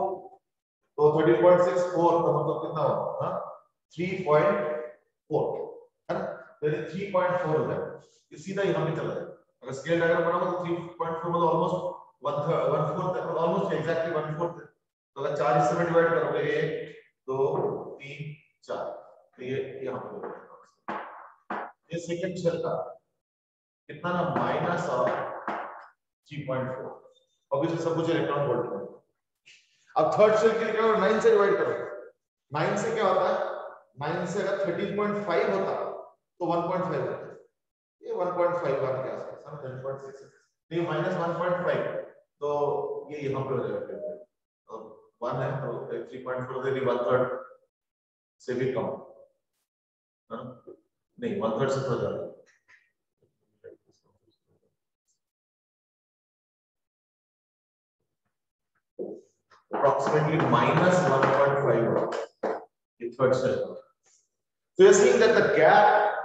तो 13.6 4 तो मतलब कितना होगा, हाँ? 3.4 है ना? तो ये 3.4 हो जाएगा। ये सीधा यहाँ पे चला जाएगा। अगर स्केल डायग्राम बनाओ तो 3.4 मतलब ऑलमोस्ट 1 थर्ड 1 फोर्थ मतलब ऑलमोस्ट एग्जैक्टली 1 फोर्थ है। तो अगर 4 हिस्से में डिवाइड करोगे 1 2 3 4 तो ये यहाँ पे ये सेकंड शेल का। कितना ना minus of three point four obviously सब कुछ इलेक्ट्रॉन वोल्ट में। अब थर्ड शेल के लिए क्या नाइन से डिवाइड करो। नाइन से क्या होता है? नाइन से अगर थर्टीन पॉइंट फाइव होता तो वन पॉइंट फाइव होता। ये वन पॉइंट फाइव वन के आसपास टेन पॉइंट सिक्स ये माइनस वन पॉइंट फाइव तो ये यहाँ पे हो जाएगा वन है तो थ्री पॉइंट फोर देगी वन थर्ड से भी कम नहीं वन थर्ड से थोड़ा ज़्यादा। approximately minus 1.5 in third cell. So you're seeing that the gap,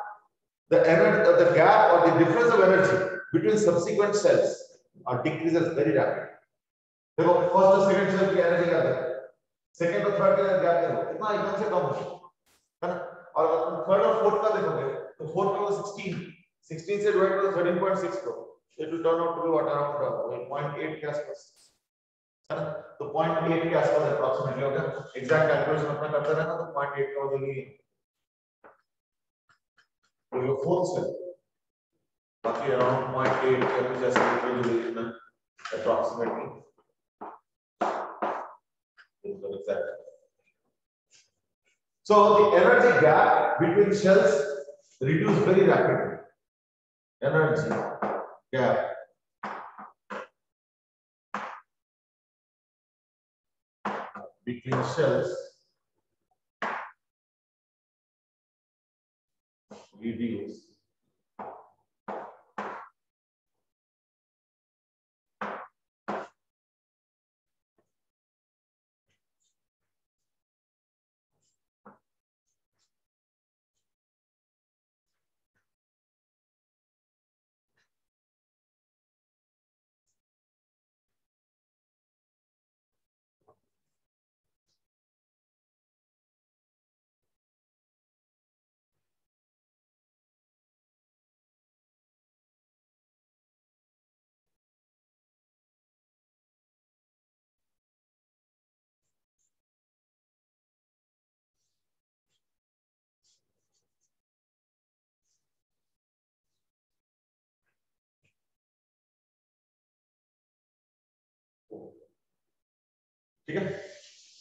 the energy, the gap or the difference of energy between subsequent cells are decreases very rapidly. देखो first और second cell की energy क्या है second और third का gap देखो कितना एकदम से कम है ना और अगर थर्ड और फोर्थ का देखोगे तो फोर्थ का 16 16 से डिवाइड करो 13.6 को it will turn out to be what around 0.8 के आसपास है ना तो 0.8 के आसपास अप्रोक्सीमेटली होगा एग्जैक्ट कैलकुलेशन अपना करते रहना तो 0.8 का हो जाएगी तो ये फोर्थ सेल बाकी अराउंड 0.8 या कुछ ऐसा हो जाएगी ना approximately So the energy gap between shells reduce very rapidly. Energy gap. Between shells reduce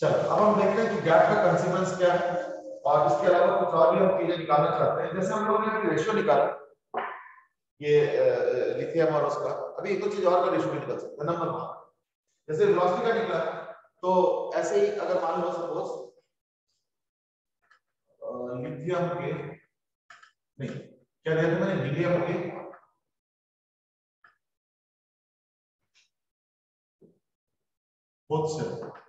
चलो, अब हम देखते हैं कि गैप का कंसीक्वेंस क्या है। और इसके अलावा कुछ और भी हम चीज़ें निकालना चाहते हैं। जैसे हम लोगों ने रेशियो निकाला। ये लिथियम और उसका अभी एक चीज़ और का रेशियो भी निकल सकता है। नंबर वन जैसे वेलोसिटी का निकला तो ऐसे ही अगर मान लो सपोज़ लिथियम के, नहीं, क्या दिया था मैंने? हीलियम के। दिया था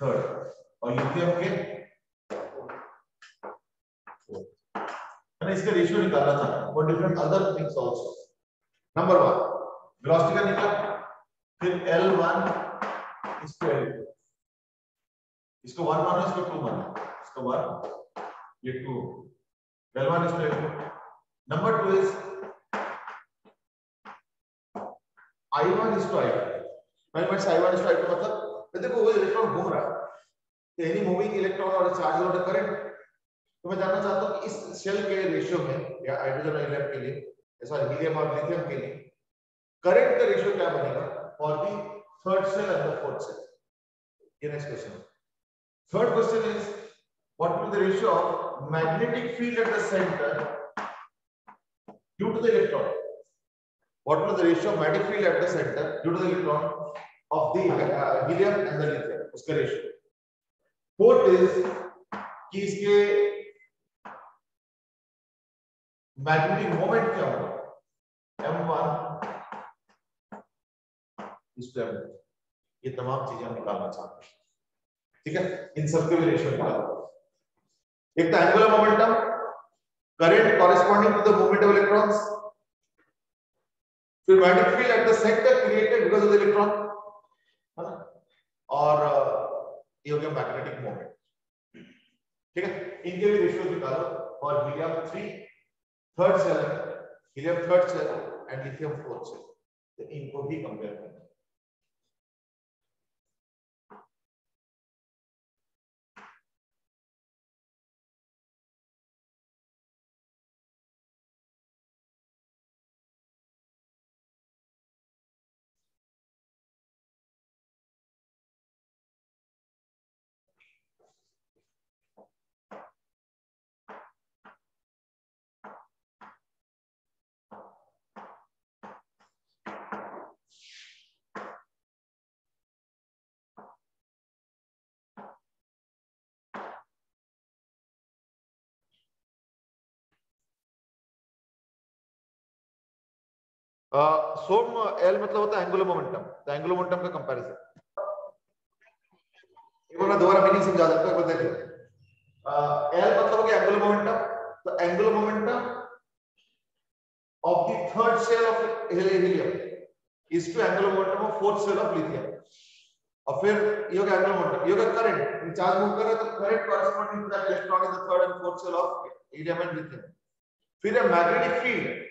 थर्ड और लिथियम के मैंने इसका रेशियो निकाला था for different other things also number 1 velocity का निकला, फिर L1 इसको L2 इसको 1 मानो, इसको 2 मानो. इसको 1 ये 2 L1 इसको L2 number 2 is I1 is to I2 मैंने I1 is to I2 मतलब देखो वो इलेक्ट्रॉन घूम रहा है। एनी मूविंग इलेक्ट्रॉन और चार्ज और करंट तो मैं जानना चाहता हूँ कि इस शेल के रेशियो में या हाइड्रोजन और हीलियम के लिए सॉरी हीलियम और लिथियम के लिए करंट का रेशियो क्या बनेगा? For the third cell and the fourth cell ये next question third question is what will the ratio of magnetic field at the center due to the electron? What will the ratio of magnetic field at the center due to the electron of the uh, helium and the lithium? उसका ratio fourth is कि इसके magnetic moment क्या होगा m1 इस ये तमाम चीज़ें हम निकालना चाहते हैं। ठीक है? इन सब के भी रेशियो निकालो एक तो angular momentum current corresponding to the movement of electrons फिर magnetic field at the centre created because of the electron है ना? और ये हो गया मैग्नेटिक मोमेंट ठीक है? इनके भी रेशियो निकालो और helium 3 third cell helium third cell and lithium fourth cell तो इनको भी कंपेयर करना सोम एल मतलब होता है एंगुलर मोमेंटम तो एंगुलर मोमेंटम का कंपैरिजन एक बार दोबारा मीनिंग समझा देता हूँ देखो एल मतलब हो गया एंगुलर मोमेंटम तो angular momentum of the third cell of helium is to angular momentum of fourth cell of lithium और फिर ये हो गया एंगुलर मोमेंटम ये हो गया करंट चार्ज मूव कर रहा है तो current corresponding to that electron in the third and fourth cell of helium and lithium फिर है magnetic field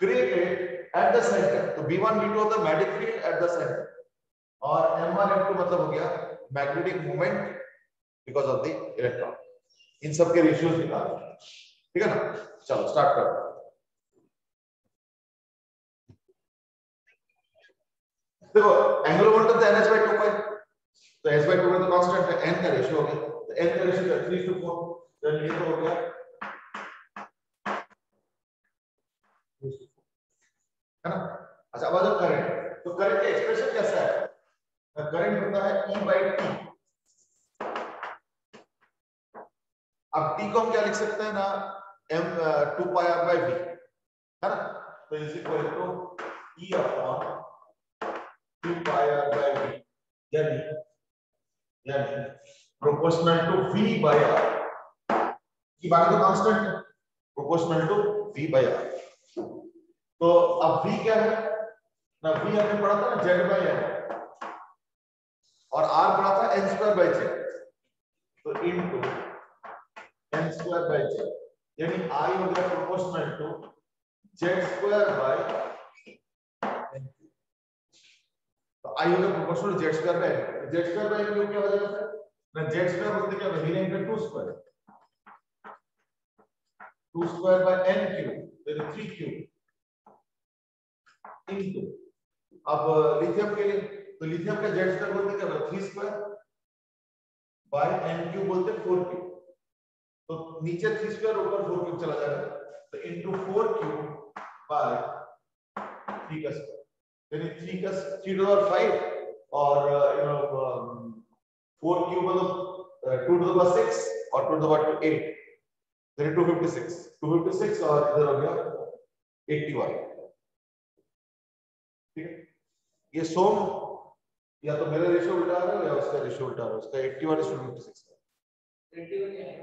created at the center. तो b1 b2 होता है magnetic field at the centre और m1 m2 मतलब हो गया magnetic moment because of the electron इन सब के रेशियोज निकाल ठीक है ना? चलो स्टार्ट करो। देखो एंगुलर मोमेंटम तो nh by 2 पाई तो h by 2 में तो कांस्टेंट है, n का रेशियो हो गया। तो n का रेशियो 3 to 4 देन ये तो हो गया है ना? अच्छा अब जब करंट तो करंट का एक्सप्रेशन कैसा है? करंट होता है E by T. अब T को हम क्या लिख सकते हैं ना? M 2 pi r by v, है ना? तो is equal to E upon 2 pi r by v, यानी यानी proportional to v by r. की बाकी तो कांस्टेंट है। Proportional to v by r. तो अब v क्या है? ना v हमने पढ़ा था ना, z by n. और r पढ़ा था n स्क्वायर बाय z. तो into n square by z. यानी i हो गया proportional to z square n. तो i हो गया proportional z square n. z square by n क्या हो जाएगा फिर ना z स्क्वायर बोलते क्या? हीलियम का 2 square 2 square by n cube 3 cube into अब लिथियम के लिए तो लिथियम का जेड स्क्वायर बोलते क्या three square by N cube बोलते फोर क्यूब तो नीचे थ्री स्क्वायर ऊपर फोर क्यूब चला जाएगा तो into four cube by three का स्क्वायर यानी थ्री का थ्री टू फाइव और यू नो फोर क्यूब मतलब टू टू सिक्स और टू टू एट यानी two fifty six two fifty six और इधर हो गया एट्टी वन ठीक है? ये सोम या तो मेरा रेशियो उल्टा आ रहा है या उसका रेशियो उल्टा आ रहा है? उसका 81 इज़ टू 56 81 क्या है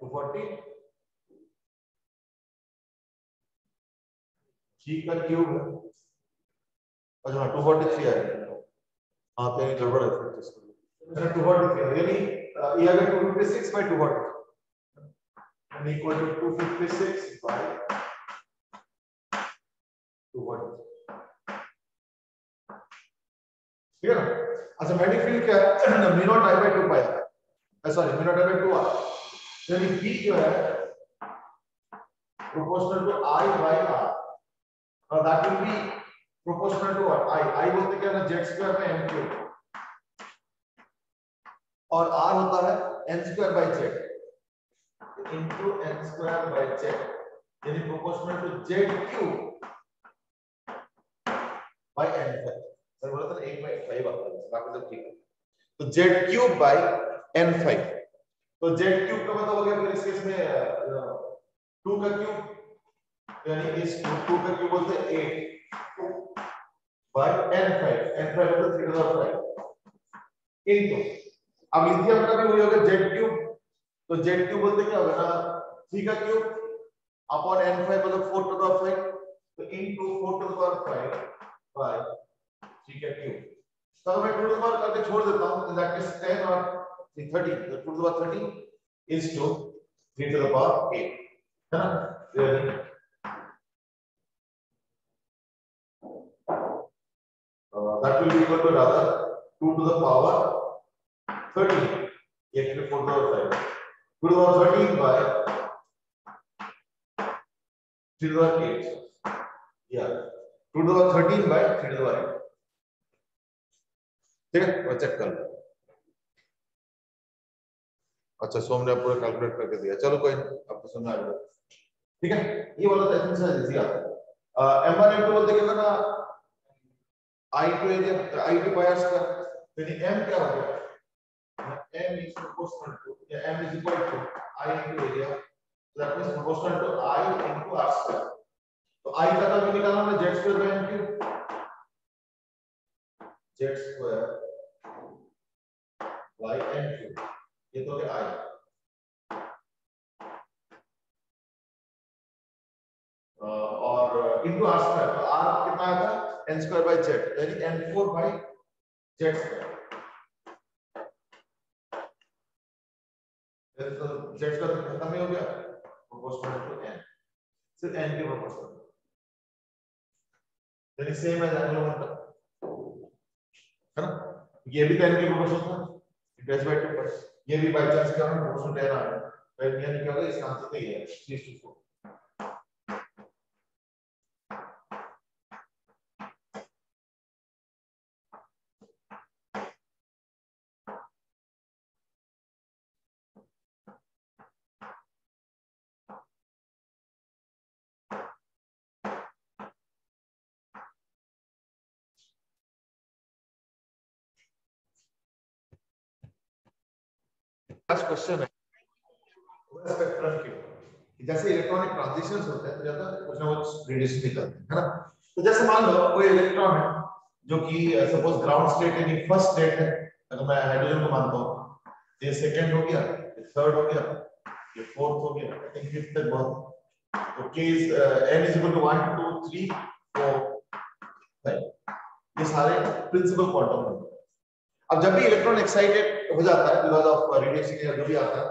240 g का क्यूब है। अच्छा हाँ 243 है हाँ तो ये गड़बड़ है फिर इसको अच्छा 243 यानी ये अगर 256 bye 240 and equal to 256 by 240 ठीक है ना अच्छा मैग्नेटिक फ़ील्ड क्या है mu naught I by 2 pi sorry mu naught I by 2 R यानी b जो है proportional to i by r. Now, that will be proportional to what? I. I बोलते क्या ना, z स्क्वायर में m क्यूब और r होता है n square by z. Into n square by z. यानी proportional to z cube by n square sir बोला था एक बाई फाइव आता है बाकी सब ठीक है तो Z cube by N five तो जेड क्यूब का मतलब हो गया फिर इस केस में टू का क्यूब यानी इस टू का क्यूब बोलते हैं eight by N five N five है थ्री टू फाइव इनटू अब लिथियम का भी वही होगा जेड क्यूब तो जेड क्यूब बोलते क्या होगा ना? थ्री का क्यूब अपॉन एन फाइव मतलब फोर टू फाइव तो into four two five by ठीक है क्यों तो मैं टू टू द पावर करके छोड़ देता हूँ दैट केस 10 और 30 तो two to the power 30 is two 3 to the power 8 है ना uh, that will be equal to rather 2 to the power 13 ये फिर 4 to the power 5 2 to the power 13 by 3 to the power 8 yeah 2 to the power 13 by 3 to the power 8 ठीक है? वो check कर अच्छा सोम ने पूरा कैलकुलेट करके दिया। चलो, कोई आपको आ गया ठीक है? ये वाला इतना सा इजी आता है। एम वन एम टू बोलते क्या ना I to area I to pierce का यानी एम क्या हो गया? एम इज़ प्रोपोर्शनल टू या M is equal to I into area that means proportional to I into R square तो आई का तो निकालना है Z square by M cube z square y n cube. ये तो क्या i और इनटू r स्क्वायर तो r कितना आया था? N स्क्वायर बाय z, यानी n4 बाय z स्क्वायर z स्क्वायर खत्म ही हो गया। Proportional to n. सिर्फ़ n के प्रोपोर्शनल है ये भी टेन के प्रोपोर्शन था इट बाय 2 पर ये भी बाय चांस क्या होगा? प्रोपोर्शन 10 आ है। तो ये क्या होगा? इसका आंसर तो ये है। 3 to 4 लास्ट क्वेश्चन है। स्पेक्ट्रम की जैसे इलेक्ट्रॉनिक ट्रांजिशंस होते हैं तो ज़्यादा कुछ ना कुछ रेडिएशन निकलते हैं, है ना? तो जैसे मान लो कोई इलेक्ट्रॉन है, जो कि सपोज़ ग्राउंड स्टेट है फ़र्स्ट स्टेट है, अगर मैं हाइड्रोजन को मानता हूँ ये सेकंड हो गया, ये थर्ड हो गया, ये फोर्थ हो गया आई थिंक फिफ्थ तक बहुत। तो case n is equal to 1 2 3 4 5 ये सारे प्रिंसिपल क्वांटम नंबर अब जब भी इलेक्ट्रॉन एक्साइटेड हो जाता है बिकॉज़ ऑफ़ रेडिएशन या जो भी आता है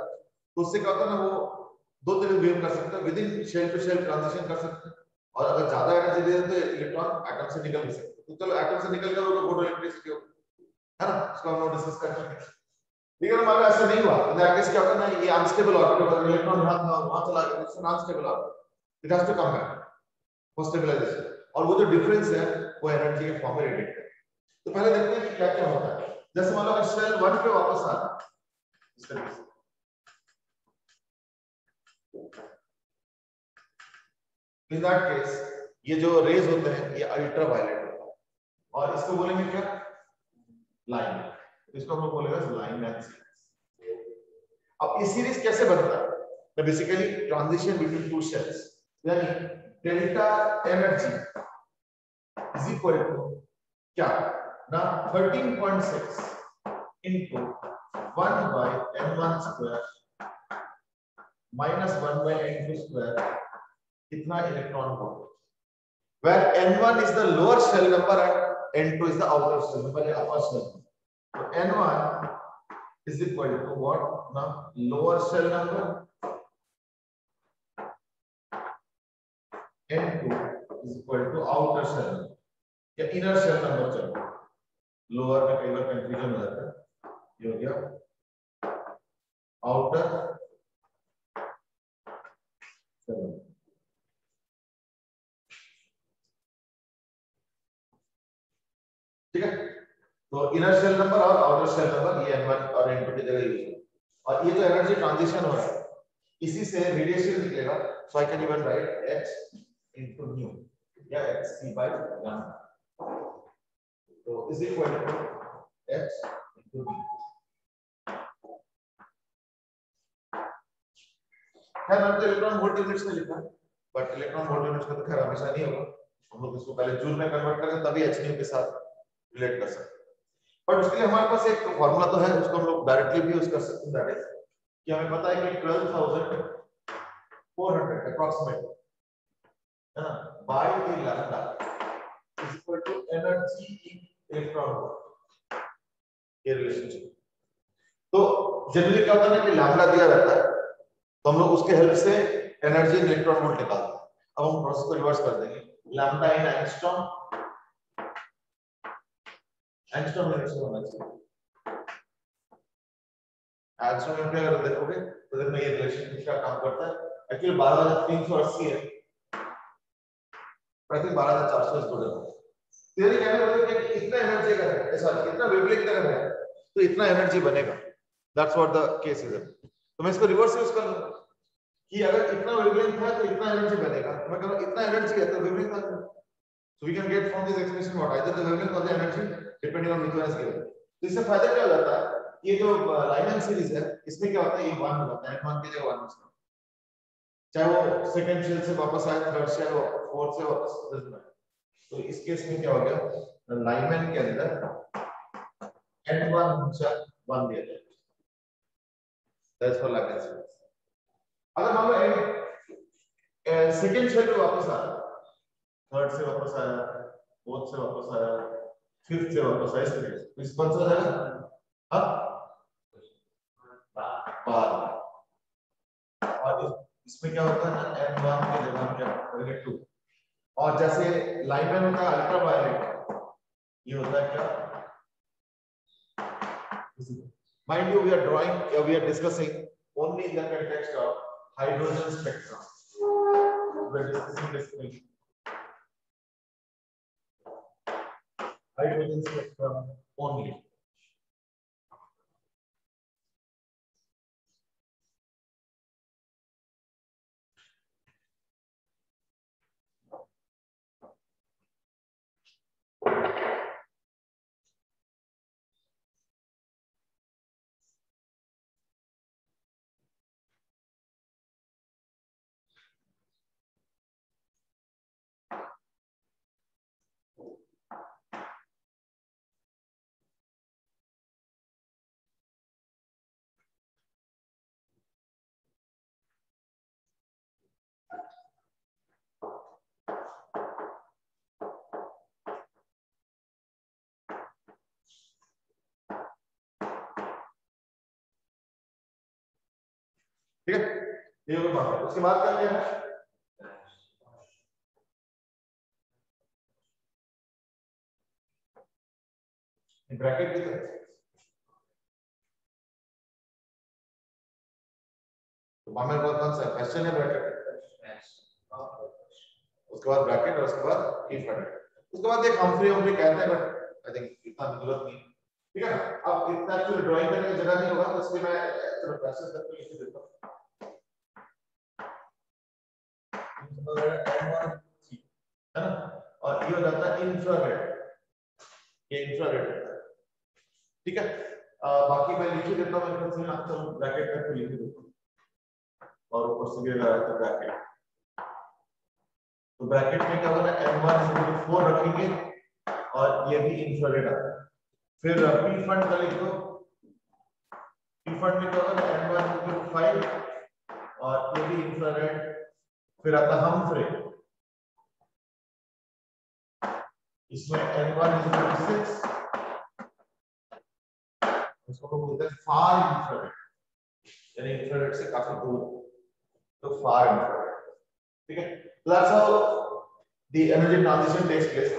तो उससे क्या होता है ना, वो दो तरह से बिहेव कर सकता है within shell to shell transition कर सकते हैं, और अगर ज़्यादा एनर्जी दे तो इलेक्ट्रॉन एटम से निकल भी सकते। हैं तो चलो एटम से निकल गया तो फ़ोटो इलेक्ट्रिसिटी हो। है ना? इसको हम डिस्कस कर सकते हैं। लेकिन मान लो ऐसा नहीं हुआ। इन केस क्या होगा ना, ये अनस्टेबल ऑर्बिट अगर इलेक्ट्रॉन यहाँ था, वहाँ चला गया तो non stable orbit it has to come back for stabilisation और वो जो डिफरेंस है, वो एनर्जी के फॉर्म में रेडिएट करें तो पहले देखते हैं कि क्या क्या होता है। जैसे मान लो सेल वन पे वापस आ इस तरीके से। इन दैट केस ये जो रेज होते हैं, ये अल्ट्रा वायलेट होता है। और इसको बोलेंगे क्या? लाइन इसको हम लोग बोलेगा लाइन सीरीज़ अब ये सीरीज़ कैसे बनता है? Basically transition between two cells यानी delta energy is equal to क्या? ना 13.6 into 1 by n1 square minus 1 by n2 square कितना electron volt where n1 is the lower shell number and n2 is the outer shell number या upper shell so n1 is equal to what now lower shell number n2 is equal to outer shell number या inner shell number lower में कई बार confusion हो जाता है ये हो गया आउटर ठीक है? तो इनर सेल नंबर और आउटर सेल नंबर ये n1 और n2 की जगह यूज़ और ये जो एनर्जी ट्रांजिशन हो रहा है, इसी से रेडिएशन निकलेगा। So I can even write h into nu या hc by lambda तो is equal to h into b. खैर हम तो इलेक्ट्रॉन वोल्ट यूनिट्स में लिखा बट इलेक्ट्रॉन वोल्ट यूनिट्स में तो खैर हमेशा नहीं होगा। हम लोग इसको पहले जूल में कन्वर्ट करें, तभी एच के साथ रिलेट कर सकते बट उसके लिए हमारे पास एक फॉर्मूला तो है, उसको हम लोग डायरेक्टली भी यूज़ कर सकते हैं। दैट इज़ कि हमें पता है कि 12400 अप्रॉक्सीमेट है ना by the lambda is equal to energy in electron ये रिलेशनशिप तो जनरली क्या होता है ना कि लैम्डा दिया रहता है तो हम लोग उसके हेल्प से एनर्जी इलेक्ट्रॉन वोल्ट निकालते हैं। अब हम प्रोसेस को रिवर्स कर देंगे। Lambda in angstrom angstrom units में होना चाहिए। एंगस्ट्रॉम यूनिट अगर देखोगे तो देखो ये रिलेशन क्या काम करता है। एक्चुअली 12380 है। प्रति 12400 इसको देखो थियरी कहने वाला है कि इतना एनर्जी अगर है? ऐसा इतना वेवलेंथ अगर है। तो इतना एनर्जी बनेगा। That's what the case is तो मैं इसको रिवर्स यूज़ कर लूँ कि अगर इतना वेवलेंथ है तो इतना एनर्जी बनेगा। मैं कह रहा हूँ इतना एनर्जी है तो वेवलेंथ आ जाएगा so we can get from this expression what? Either the wavelength or the energy, depending on which one is तो इससे फ़ायदा क्या हो है? ये जो लाइनन सीरीज़ है, इसमें क्या होता है? ये 1 हो। है n1 की जगह 1 होता चाहे वो सेकंड शेल से वापस आए थर्ड शेल फोर्थ से वापस मैटर तो इस केस में क्या हो गया? लाइनमैन के अंदर n1 हमेशा 1 दिया लाइनमैन अगर मान लो सेकंड शेल पे वापस आ रहा थर्ड से वापस आया फोर्थ से वापस आया फिफ्थ से वापस आया, इस तरीके से। इस कौन सा हाँ? बाद और इसमें क्या होता है? ना एम वन की जगह क्या टू और जैसे लाइन होता है अल्ट्रावायलेट, ये होता है क्या? Mind you we are drawing we are discussing only in the of hydrogen spectrum hydrogen spectrum only ठीक है? ये वो बात। है उसके बाद किया है। ब्रैकेट भी तो हमारे पास कौन सा क्वेश्चन है ब्रैकेट उसके बाद ब्रैकेट और उसके बाद इफ़ ब्रैकेट उसके बाद एक हम्फ्री हम्फ्री कहते हैं बट आई थिंक इतना ज़रूरत नहीं। ठीक है अब इतना एक्चुअली ड्राइंग करने की जगह नहीं होगा तो इसलिए मैं चलो प्रोसेस करके लिख देता हूँ। और ये हो जाता है इंफ्रारेड ये इंफ्रारेड होता है. ठीक है? बाकी मैं लिख देता हूँ मैं फिर आपको ब्रैकेट करके लिख देता हूँ. और ऊपर से लगाया तो ब्रैकेट तो ब्रैकेट में क्या होगा m1 4 रखेंगे और ये भी इंफ्रारेड आता है. फिर पी फंड का लिख दो. पी फंड में क्या होगा m1 5 और ये भी इंफ्रारेड फिर आता हम फ्रेम इसमें n1 is equal to 6 इसको बोलते हैं फार इंफ्रारेड यानी इंफ्रारेड से काफ़ी दूर। तो फार इंफ्रारेड ठीक है? that's how the energy transition takes place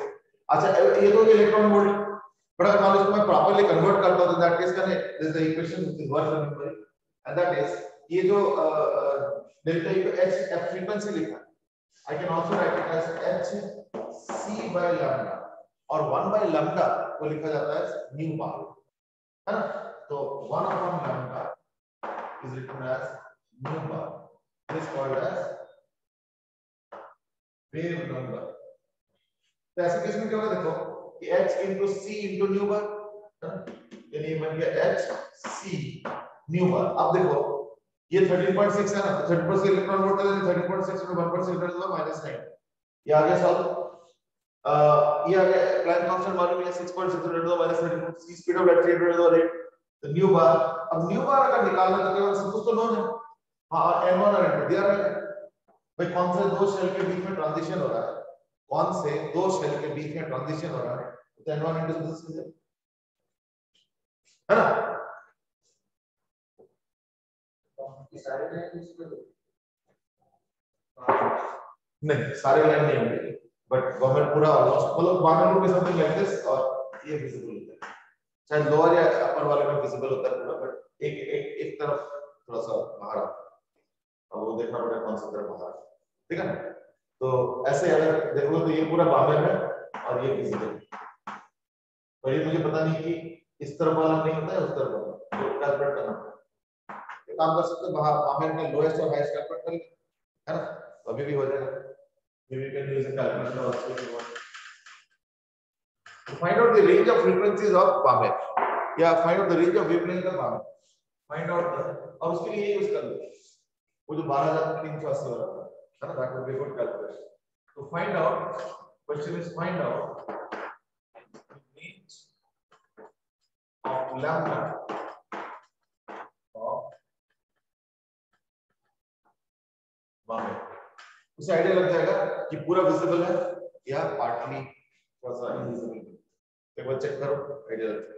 अच्छा ये तो इलेक्ट्रॉन वोल्ट बट अगर मान लो इसको मैं प्रॉपर्ली कन्वर्ट करता हूँ तो दैट केस का this is the equation which is remembering and that is ये जो डेल्टा फ्रीक्वेंसी e लिखा I can also write it as H C by lambda और 1 बाय लैम्डा को लिखा जाता है न्यू बार है ना? तो 1 upon lambda is written as nu bar this called as wave lambda तो ऐसे केस में क्या होगा देखो, कि h into c into nu bar है ना? यानी बन गया h न्यू बार अब देखो ये 13.6 है ना? 13.6 इलेक्ट्रॉन वोल्ट है 13.6 into 1% इलेक्ट्रॉन माइनस 9 ये आ गया सॉल्व ये आ गया प्लैंक कांस्टेंट मालूम है 6.6 into minus 13 c speed of light 300 into 8 तो न्यू बार अब न्यू बार अगर निकालना तो केवल सब कुछ तो नोन है। हाँ, और n1 और n2 दिया रहेगा भाई, कौन से दो शेल के बीच में ट्रांजिशन हो रहा है? कौन से दो शेल के बीच में ट्रांजिशन हो रहा है? तो n1 n2 दिस है ना? नहीं, सारे लाइन नहीं होंगे बट गवर्नमेंट पूरा ऑलमोस्ट मतलब बारह लोग समथिंग लाइक दिस और ये विजिबल होता है। शायद लोअर या अपर वाले में विजिबल होता है पूरा बट एक एक एक तरफ़ थोड़ा सा बाहर आता अब वो देखना पड़ेगा कौन सा तरफ़ बाहर ठीक है तो ऐसे अगर देखोगे तो ये पूरा बाहर है, और ये विजिबल और ये मुझे पता नहीं कि इस तरफ़ वाला नहीं होता है उस तरफ़ वाला। तो कैलकुलेट करना काम कर सकते हो वहाँ पे लोएस्ट और हाईएस्ट कैलकुलेट है। ना? तो अभी भी हो जाएगा। यूनिट के लिए से कैलकुलेशन और उसके बाद find out the range of frequencies of power या find out the range of wavelength of power find out और उसके लिए यूज़ कर लो। वो जो 12380 वाला था। है ना? That would be good calculation तो find out question is find out range of lambda Bamer. उसे आइडिया लग जाएगा कि पूरा विजिबल है, या पार्टली थोड़ा सा इनविजिबल एक बार चेक करो आइडिया लग जाएगा।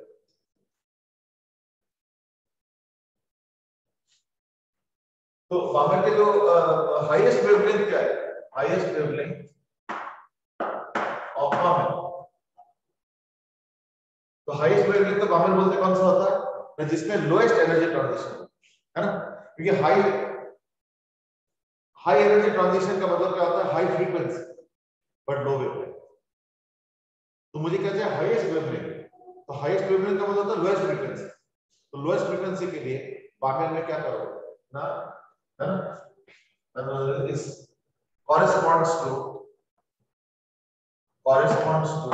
तो बामर के जो हाईएस्ट वेवलेंथ क्या है? हाईएस्ट वेवलेंथ ऑफ़ बामर तो हाईएस्ट वेवलेंथ तो बामर बोलते कौन सा होता है? जिसमें लोएस्ट एनर्जी ट्रांजिशन है ना? क्योंकि हाई हाई एनर्जी ट्रांजिशन का मतलब क्या होता है? High frequency but low wavelength तो मुझे क्या चाहिए? हाईएस्ट वेवलेंथ तो हाईएस्ट वेवलेंथ का मतलब होता है लोएस्ट फ्रीक्वेंसी तो लोएस्ट फ्रीक्वेंसी के लिए बामेर में क्या करोगे? ना? है ना? इस corresponds to corresponds to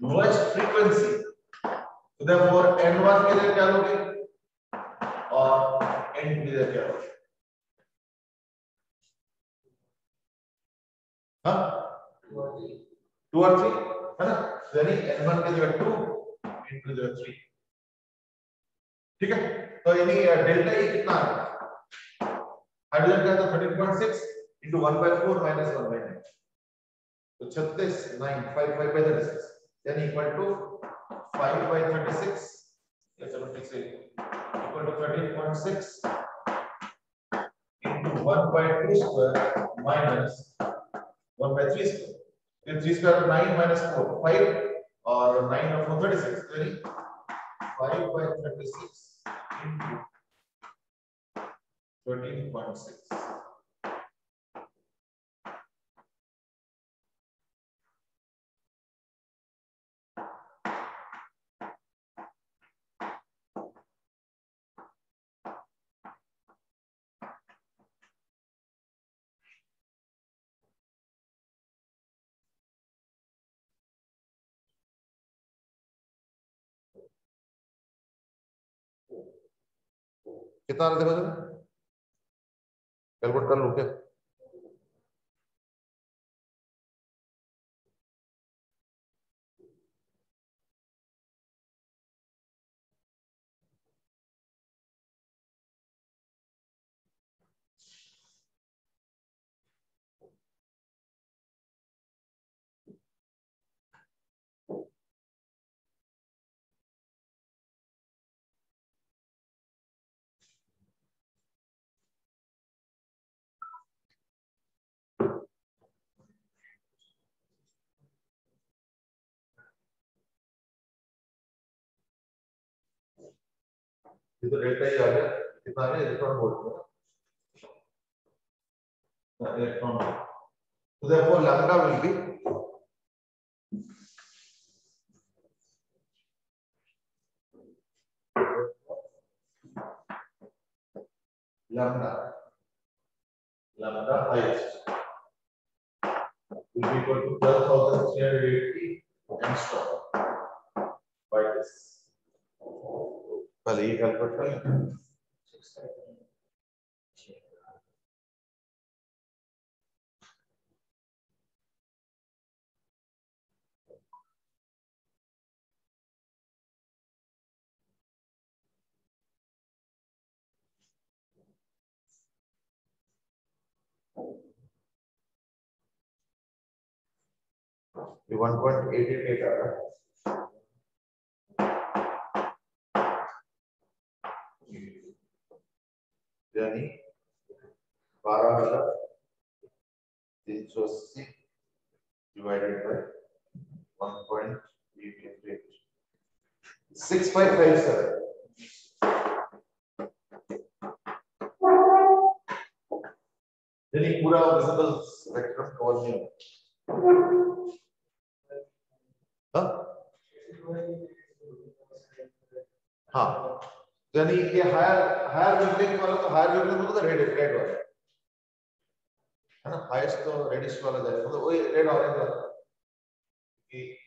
lowest frequency. so therefore n1 के लिए क्या लोगे? और n2 के लिए क्या लोगे? हाँ? टू और थ्री है ना? यानी एन वन की जगह टू इंटू जगह थ्री ठीक है? तो यानी डेल्टा ई कितना है हाइड्रोजन का तो thirteen point six into one by four minus one by nine तो छत्तीस nine five five by thirty six यानी equal to five by thirty six चलो फिर से equal to thirteen point six into one by two square minus 1 by 3 square. If 3 square 9 minus 4 5 or 9 or 4 36. Very 5 by 36 into 13.6. कितना आ रहा calculate कर लो क्या? ये तो डेल्टा ही आ गया कितना है? इलेक्ट्रॉन वोल्ट इलेक्ट्रॉन तो देखो lambda will be lambda lambda highest will be 12380 angstrom by this. पहले ये कैलकुलेट कर लें ये 1.88 आ रहा है यानी बारह हज़ार तीन सौ अस्सी divided by one point six five five seven यानी पूरा विजिबल स्पेक्ट्रम कवर नहीं होगा। हाँ? हाँ। यानी ये हायर हायर वेवलेंथ वाला तो हायर वेवलेंथ होगा रेड रेड वाला है। ना? हाईएस्ट तो रेडिश वाला जाएगा मतलब वही रेड ऑरेंज वाला। कि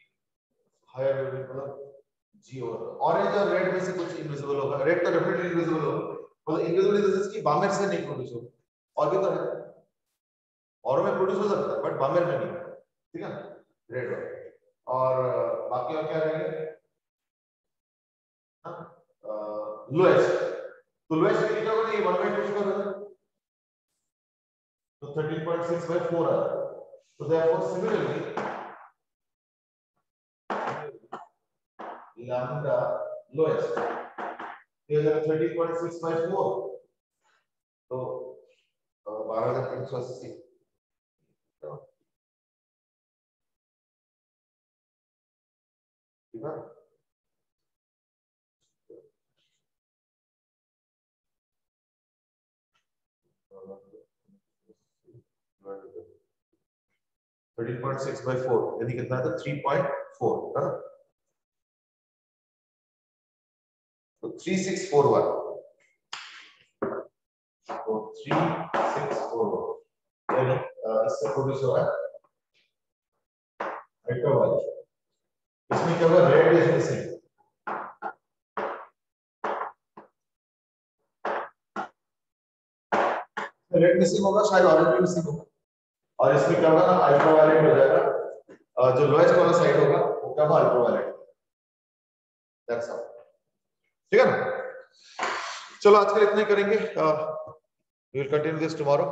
हायर वेवलेंथ मतलब जी और ऑरेंज और रेड में से कुछ इनविजिबल होगा। रेड तो डेफिनेटली इनविजिबल होगा। मतलब इनविजिबल इन द सेंस कि बामेर से नहीं प्रोड्यूस होगा। और भी तो है। और में प्रोड्यूस हो सकता है बट बामेर में नहीं। ठीक है रेड और, बाकी और क्या रहेंगे? लोएस्ट तो लोएस्ट में लिखा होगा ये 1 बाय 2 स्क्वायर होगा तो 13.6 by 4 आ रहा तो therefore similarly, lambda lowest is 13.6 by 4 तो बारह हज़ार तीन सौ अस्सी। ठीक है? यानी कितना था? थ्री पॉइंट फोर ना तो थ्री सिक्स फोर वन तो थ्री सिक्स फोर वन इससे प्रोड्यूस हो रहा है? इसमें क्या होगा red is missing red missing होगा, शायद ऑरेंज मिसिंग होगा। और इसमें क्या होगा ना अल्ट्रावायलेट हो जाएगा। जो लोएस्ट वाला साइड होगा, वो क्या होगा अल्ट्रावायलेट दैट्स ऑल ठीक है ना? चलो आज के लिए इतना ही करेंगे। We will continue this tomorrow